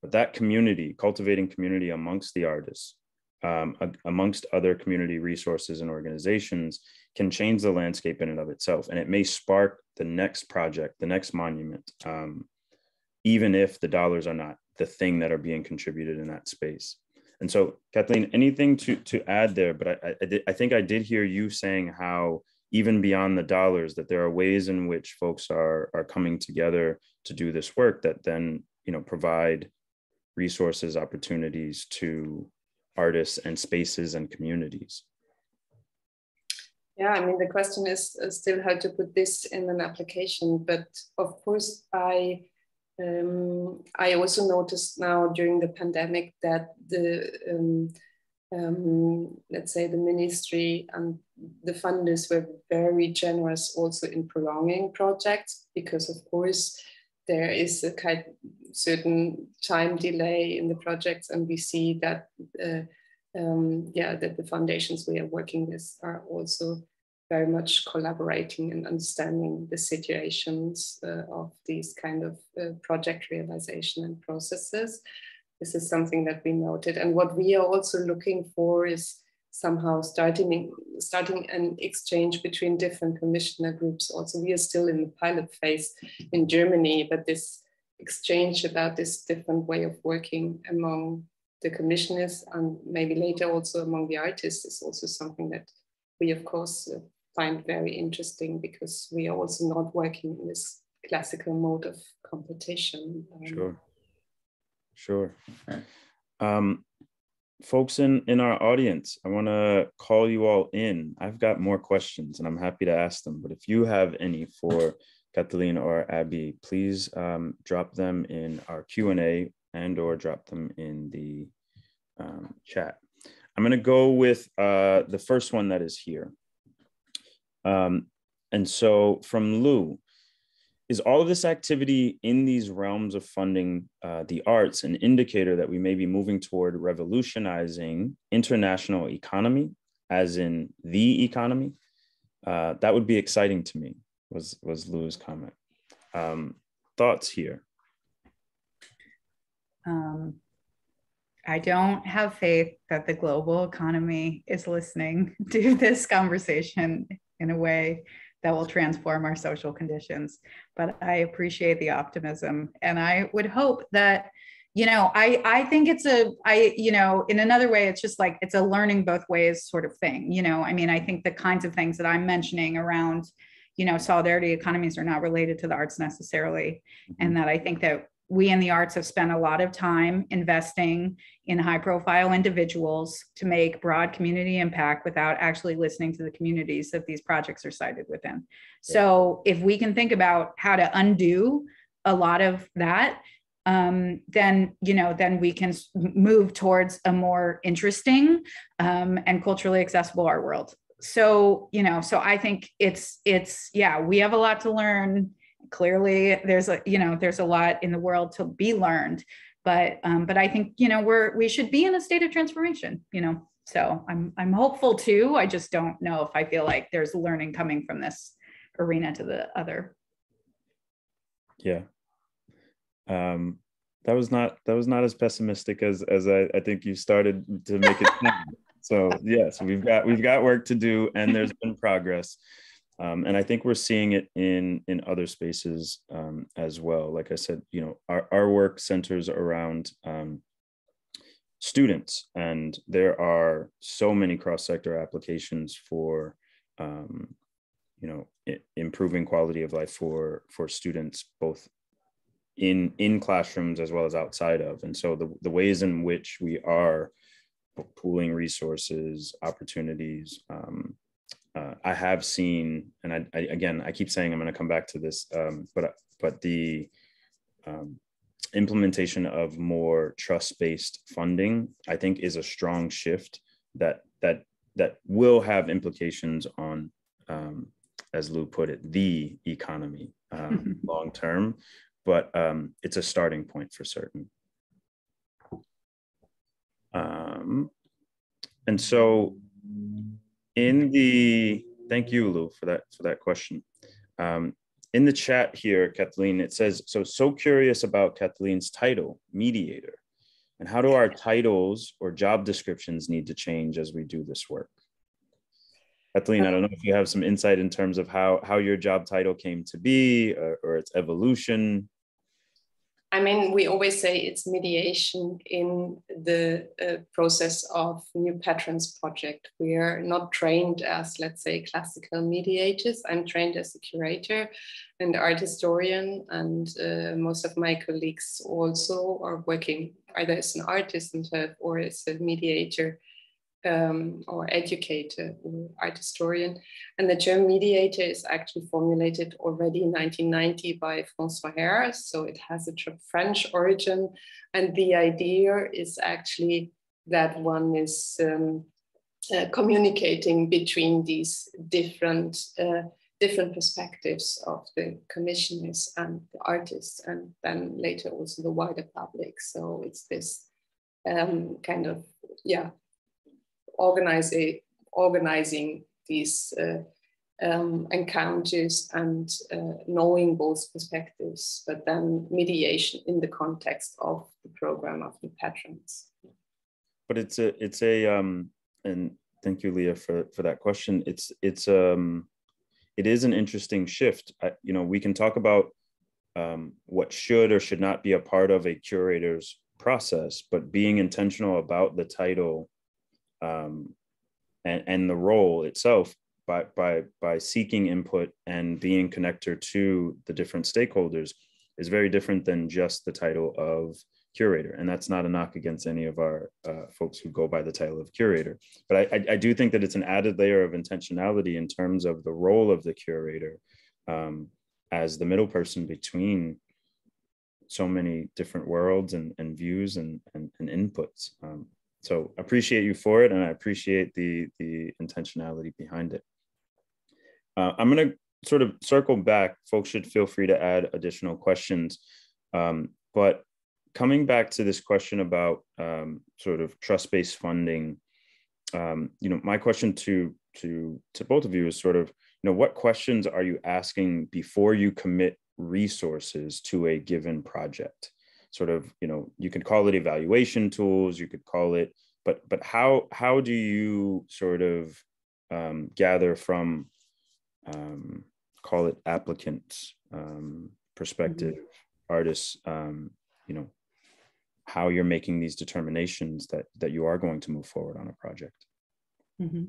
but that community, cultivating community amongst the artists, um, amongst other community resources and organizations can change the landscape in and of itself. And it may spark the next project, the next monument, um, even if the dollars are not the thing that are being contributed in that space. And so, Kathleen, anything to, to add there? But I, I, I think I did hear you saying how even beyond the dollars, that there are ways in which folks are, are coming together to do this work that then you know provide resources, opportunities to artists and spaces and communities? Yeah, I mean, the question is uh, still how to put this in an application. But of course, I um, I also noticed now during the pandemic that the um, um, let's say the ministry and the funders were very generous also in prolonging projects because of course there is a kind certain time delay in the projects, and we see that uh, um, yeah that the foundations we are working with are also very much collaborating and understanding the situations uh, of these kind of uh, project realization and processes. This is something that we noted, and what we are also looking for is somehow starting starting an exchange between different commissioner groups. Also, we are still in the pilot phase in Germany, but this exchange about this different way of working among the commissioners and maybe later also among the artists is also something that we of course find very interesting because we are also not working in this classical mode of competition. Um, sure, sure. Um, folks in in our audience, I want to call you all in. I've got more questions, and I'm happy to ask them. But if you have any for Kathleen or Abby, please um, drop them in our Q and A and or drop them in the um, chat. I'm going to go with uh, the first one that is here. Um, and so from Lou, is all of this activity in these realms of funding uh, the arts an indicator that we may be moving toward revolutionizing international economy, as in the economy? Uh, that would be exciting to me, was, was Lou's comment. Um, thoughts here? Um, I don't have faith that the global economy is listening *laughs* to this conversation in a way that will transform our social conditions. But I appreciate the optimism. And I would hope that, you know, I, I think it's a, I, you know, in another way, it's just like it's a learning both ways sort of thing. You know, I mean, I think the kinds of things that I'm mentioning around, you know, solidarity economies are not related to the arts necessarily. And mm-hmm. that I think that we in the arts have spent a lot of time investing in high profile individuals to make broad community impact without actually listening to the communities that these projects are sited within. So if we can think about how to undo a lot of that, um, then you know then we can move towards a more interesting um, and culturally accessible art world. So you know, so I think it's it's yeah, we have a lot to learn clearly there's a you know there's a lot in the world to be learned but um, but i think you know we're we should be in a state of transformation you know? So i'm i'm hopeful too. I just don't know if i feel like there's learning coming from this arena to the other. Yeah. Um that was not that was not as pessimistic as as i, I think you started to make it *laughs* so yes we've got we've got work to do and there's been progress um, and I think we're seeing it in in other spaces um, as well. Like I said, you know, our, our work centers around um, students, and there are so many cross sector applications for, um, you know, I- improving quality of life for for students, both in in classrooms as well as outside of. And so the the ways in which we are pooling resources, opportunities. Um, uh, I have seen, and I, I, again, I keep saying I'm going to come back to this, um, but but the um, implementation of more trust-based funding, I think, is a strong shift that that that will have implications on, um, as Lou put it, the economy um, *laughs* long term. But um, it's a starting point for certain. Um, and so in the thank you lou for that for that question. Um, in the chat here Kathrin it says so so curious about Kathrin's title mediator. And how do our titles or job descriptions need to change as we do this work? Kathrin i don't know if you have some insight in terms of how how your job title came to be or, or its evolution I mean, we always say it's mediation in the uh, process of New Patrons project. We are not trained as, let's say, classical mediators. I'm trained as a curator and art historian, and uh, most of my colleagues also are working either as an artist or as a mediator um, or educator or art historian. And the term mediator is actually formulated already in 1990 by François Hers. So it has a French origin. And the idea is actually that one is um, uh, communicating between these different uh, different perspectives of the commissioners and the artists, and then later also the wider public. So it's this um, kind of yeah organizing, organizing these uh, um, encounters and uh, knowing both perspectives, but then mediation in the context of the program of the patrons. But it's a, it's a, um, and thank you, Leah, for, for that question. It's, it's, um, it is an interesting shift. I, you know, we can talk about um, what should or should not be a part of a curator's process, but being intentional about the title um, and, and the role itself by by by seeking input and being connector to the different stakeholders is very different than just the title of curator. And that's not a knock against any of our uh, folks who go by the title of curator. But I, I, I, do think that it's an added layer of intentionality in terms of the role of the curator um, as the middle person between so many different worlds and, and views and, and, and inputs. Um, so appreciate you for it and i appreciate the the intentionality behind it. Uh, i'm going to sort of circle back. Folks should feel free to add additional questions. Um, but coming back to this question about um, sort of trust-based funding, um, you know, my question to to to both of you is sort of, you know, what questions are you asking before you commit resources to a given project? Sort of, you know, you could call it evaluation tools, you could call it, but but how how do you sort of um, gather from um, call it applicants um, perspective, mm-hmm. artists, um, you know, how you're making these determinations that that you are going to move forward on a project mm-hmm.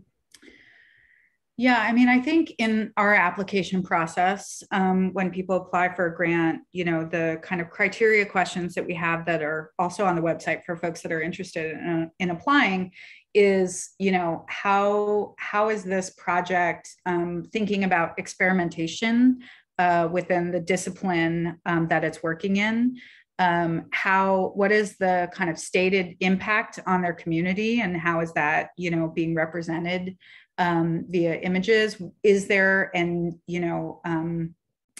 Yeah i mean i think in our application process um, when people apply for a grant you know the kind of criteria questions that we have that are also on the website for folks that are interested in, in applying is you know how how is this project um, thinking about experimentation uh, within the discipline um, that it's working in? Um, how what is the kind of stated impact on their community and how is that you know being represented um, via images. Is there and you know um,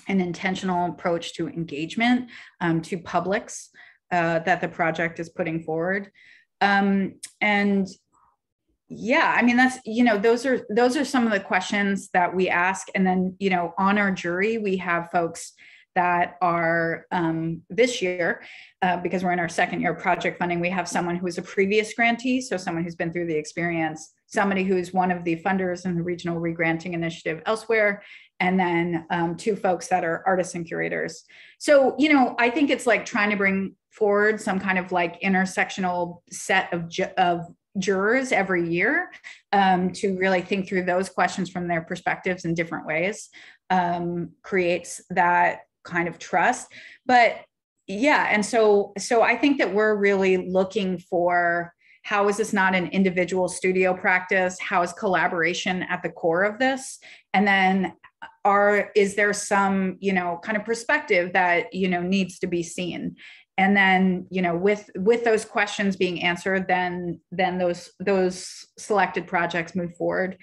an intentional approach to engagement um, to publics uh, that the project is putting forward? Um, and yeah i mean that's you know those are those are some of the questions that we ask. And then you know on our jury we have folks that are um, this year, uh, because we're in our second year of project funding, we have someone who is a previous grantee, so someone who's been through the experience, somebody who's one of the funders in the regional regranting initiative elsewhere, and then um, two folks that are artists and curators. So, you know, I think it's like trying to bring forward some kind of like intersectional set of, ju- of jurors every year um, to really think through those questions from their perspectives in different ways um, creates that kind of trust. But yeah and so so i think that we're really looking for how is this not an individual studio practice? How is collaboration at the core of this? And then are is there some you know kind of perspective that you know needs to be seen? And then you know with with those questions being answered then then those those selected projects move forward.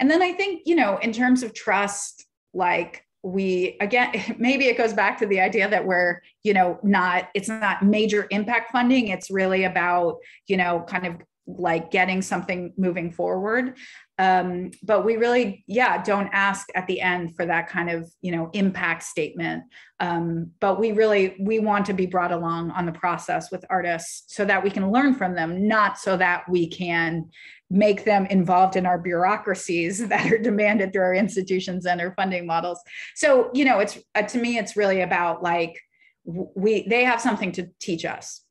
And then i think you know in terms of trust like we again *laughs* maybe it goes back to the idea that we're you know not it's not major impact funding. It's really about you know kind of like getting something moving forward um, but we really yeah don't ask at the end for that kind of you know impact statement. Um, but we really we want to be brought along on the process with artists so that we can learn from them not so that we can make them involved in our bureaucracies *laughs* that are demanded through our institutions and our funding models. So you know it's uh, to me it's really about like we they have something to teach us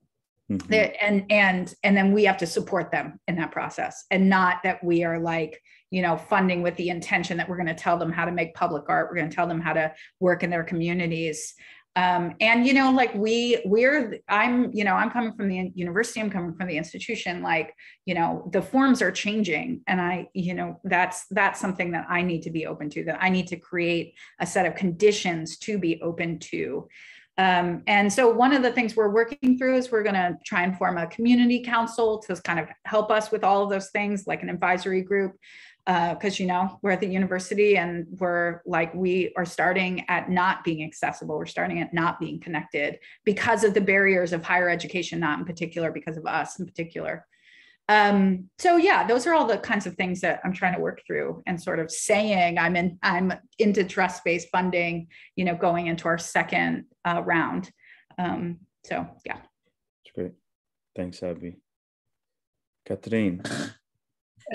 mm-hmm. and and and then we have to support them in that process and not that we are like you know funding with the intention that we're going to tell them how to make public art we're going to tell them how to work in their communities um, and you know like we we're i'm you know i'm coming from the university i'm coming from the institution like you know the forms are changing and i you know that's that's something that i need to be open to that i need to create a set of conditions to be open to um, and so one of the things we're working through is we're going to try and form a community council to kind of help us with all of those things, like an advisory group, because uh, you know we're at the university and we're like we are starting at not being accessible. We're starting at not being connected because of the barriers of higher education, not in particular because of us in particular. Um, so yeah, those are all the kinds of things that I'm trying to work through and sort of saying I'm in I'm into trust-based funding, you know, going into our second uh, round. Um, so yeah. That's great. Thanks, Abby. Kathrin. *laughs*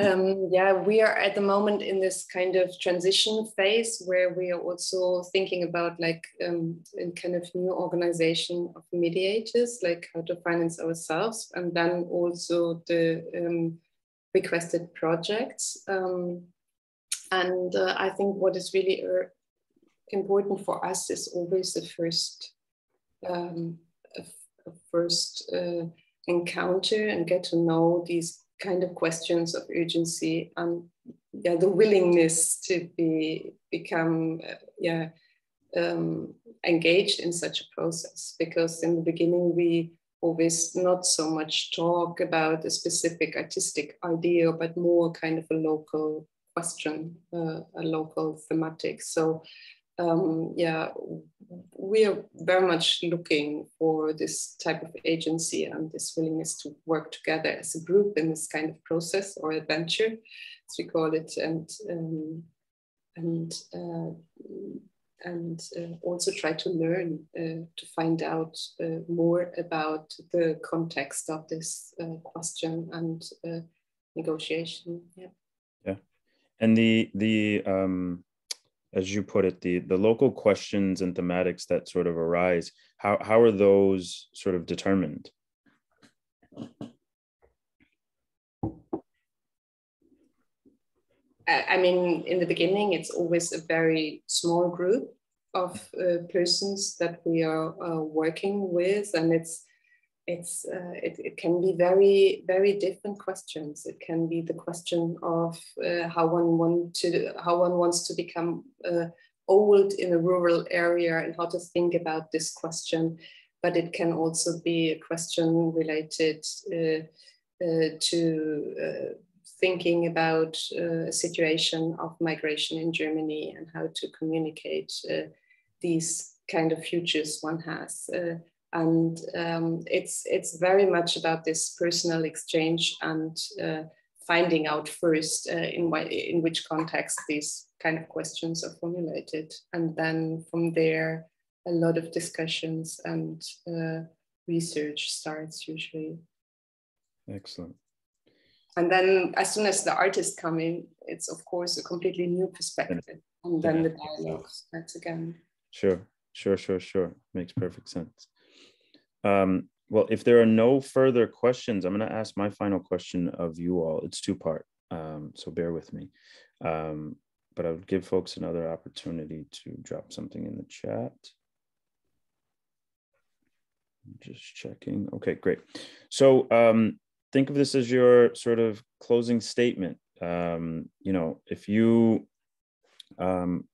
Um, yeah, we are at the moment in this kind of transition phase where we are also thinking about like um, a kind of new organization of mediators, like how to finance ourselves, and then also the um, requested projects. Um, and uh, I think what is really uh, important for us is always the first, um, first uh, encounter and get to know these kind of questions of urgency and yeah, the willingness to be become uh, yeah um, engaged in such a process. Because in the beginning we always not so much talk about a specific artistic idea, but more kind of a local question, uh, a local thematic. So um, yeah, we are very much looking for this type of agency and this willingness to work together as a group in this kind of process or adventure, as we call it, and um, and uh, and uh, also try to learn uh, to find out uh, more about the context of this uh, question and uh, negotiation. Yeah. Yeah, and the the um as you put it, the the local questions and thematics that sort of arise, how how are those sort of determined? I mean, in the beginning, it's always a very small group of uh, persons that we are uh, working with, and it's it's uh, it, it, can be very very different questions. It can be the question of uh, how one want to how one wants to become uh, old in a rural area and how to think about this question. But it can also be a question related uh, uh, to uh, thinking about a situation of migration in germany and how to communicate these kind of futures one has and um, it's it's very much about this personal exchange and uh, finding out first uh, in why, in which context these kind of questions are formulated, and then from there a lot of discussions and uh, research starts usually. Excellent. And then as soon as the artists come in, it's of course a completely new perspective, and then the dialogue starts again. Sure, sure, sure, sure. Makes perfect sense. Um, well, if there are no further questions, I'm going to ask my final question of you all. It's two part, um, so bear with me. Um, but I would give folks another opportunity to drop something in the chat. Just checking. Okay, great. So um, think of this as your sort of closing statement. Um, you know, if you um,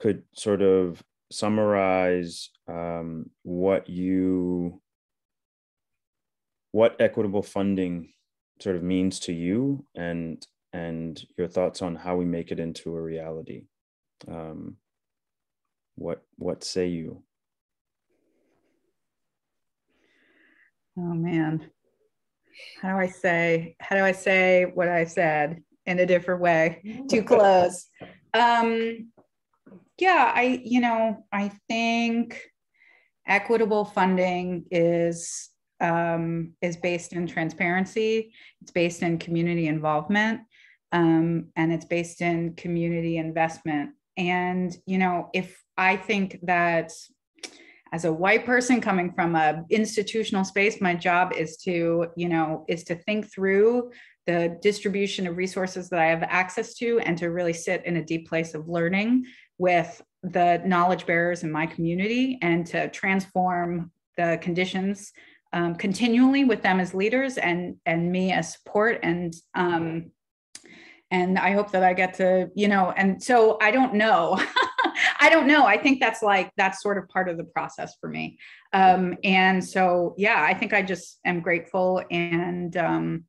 could sort of summarize um, what you what equitable funding sort of means to you and and your thoughts on how we make it into a reality. Um, what what say you? Oh man. How do i say how do i say what i said in a different way? *laughs* To close. Um yeah i you know i think equitable funding is um, is based in transparency, it's based in community involvement, um, and it's based in community investment. And, you know, if I think that as a white person coming from a institutional space, my job is to, you know, is to think through the distribution of resources that I have access to and to really sit in a deep place of learning with the knowledge bearers in my community and to transform the conditions um, continually with them as leaders and and me as support. And um, and I hope that I get to you know and so I don't know. *laughs* I don't know. I think that's like that's sort of part of the process for me. Um, and so yeah I think I just am grateful and um,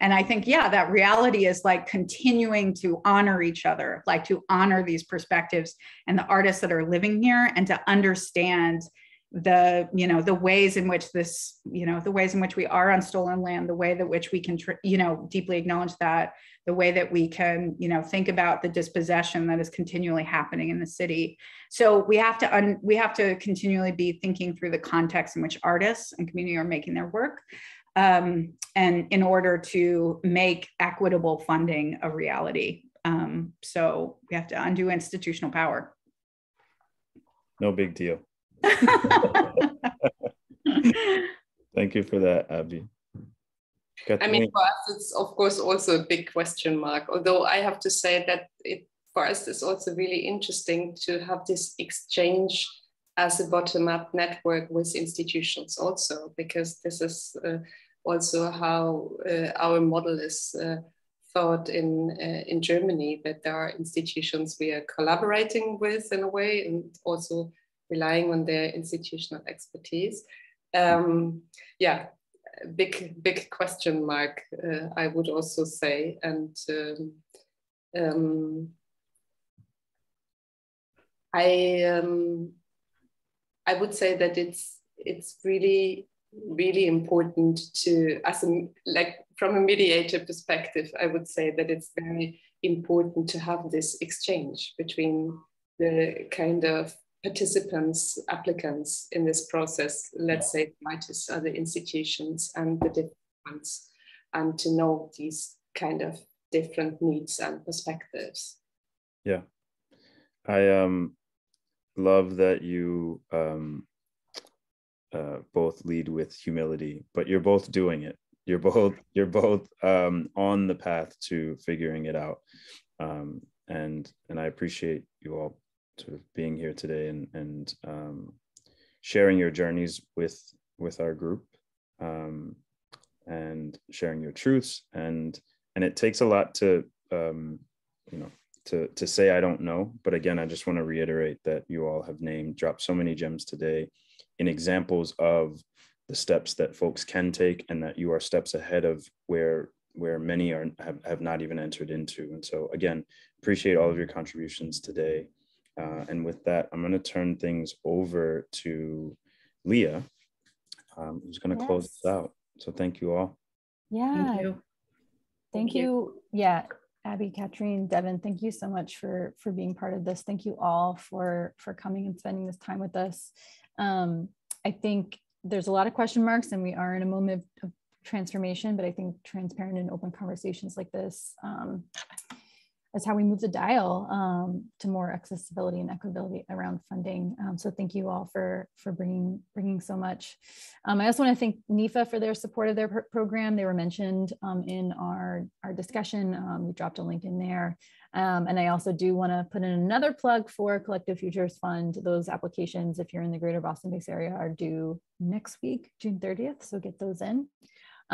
and I think yeah that reality is like continuing to honor each other like to honor these perspectives and the artists that are living here and to understand the you know the ways in which this you know the ways in which we are on stolen land the way that which we can you know deeply acknowledge that the way that we can you know think about the dispossession that is continually happening in the city. So we have to un, we have to continually be thinking through the context in which artists and community are making their work um, and in order to make equitable funding a reality. Um, so we have to undo institutional power. No big deal *laughs* Thank you for that, Abby. I mean, for us, it's of course also a big question mark. Although I have to say that it for us, it's also really interesting to have this exchange as a bottom-up network with institutions also, because this is uh, also how uh, our model is uh, thought in, uh, in Germany, that there are institutions we are collaborating with in a way and also relying on their institutional expertise. Um, yeah, big, big question mark, uh, I would also say. And um, um, I, um, I would say that it's, it's really, really important to, as a, like from a mediator perspective, I would say that it's very important to have this exchange between the kind of participants, applicants in this process, let's say writers, other institutions and the different ones, and to know these kind of different needs and perspectives. Yeah. I um love that you um uh, both lead with humility, but you're both doing it. You're both you're both um, on the path to figuring it out, um, and and I appreciate you all sort of being here today and and um, sharing your journeys with with our group um, and sharing your truths. And and it takes a lot to um, you know to to say I don't know. But again I just want to reiterate that you all have named dropped so many gems today in examples of the steps that folks can take and that you are steps ahead of where where many are have, have not even entered into. And so again appreciate all of your contributions today uh, and with that, I'm going to turn things over to Leah, um, who's going to yes. close this out. So thank you all. Yeah. Thank you. Thank, thank you. you. Yeah. Abby, Kathrin, Devin, thank you so much for for being part of this. Thank you all for for coming and spending this time with us. Um, I think there's a lot of question marks, and we are in a moment of, of transformation. But I think transparent and open conversations like this um, is how we move the dial um, to more accessibility and equitability around funding. Um, so thank you all for for bringing bringing so much. Um, I also want to thank NEFA for their support of their pr program. They were mentioned um, in our our discussion. Um, we dropped a link in there. Um, and I also do want to put in another plug for Collective Futures Fund. Those applications, if you're in the greater Boston based area, are due next week, June 30th. So get those in.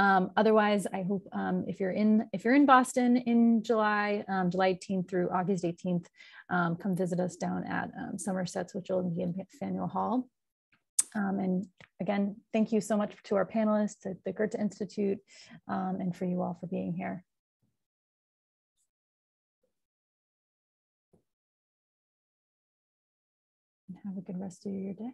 Um, otherwise, I hope um, if you're in if you're in Boston in July, um, July 18th through August 18th, um, come visit us down at um, Somerset's, which will be in Faneuil Hall. Um, and again, thank you so much to our panelists, at the Goethe Institute, and for you all for being here. And have a good rest of your day.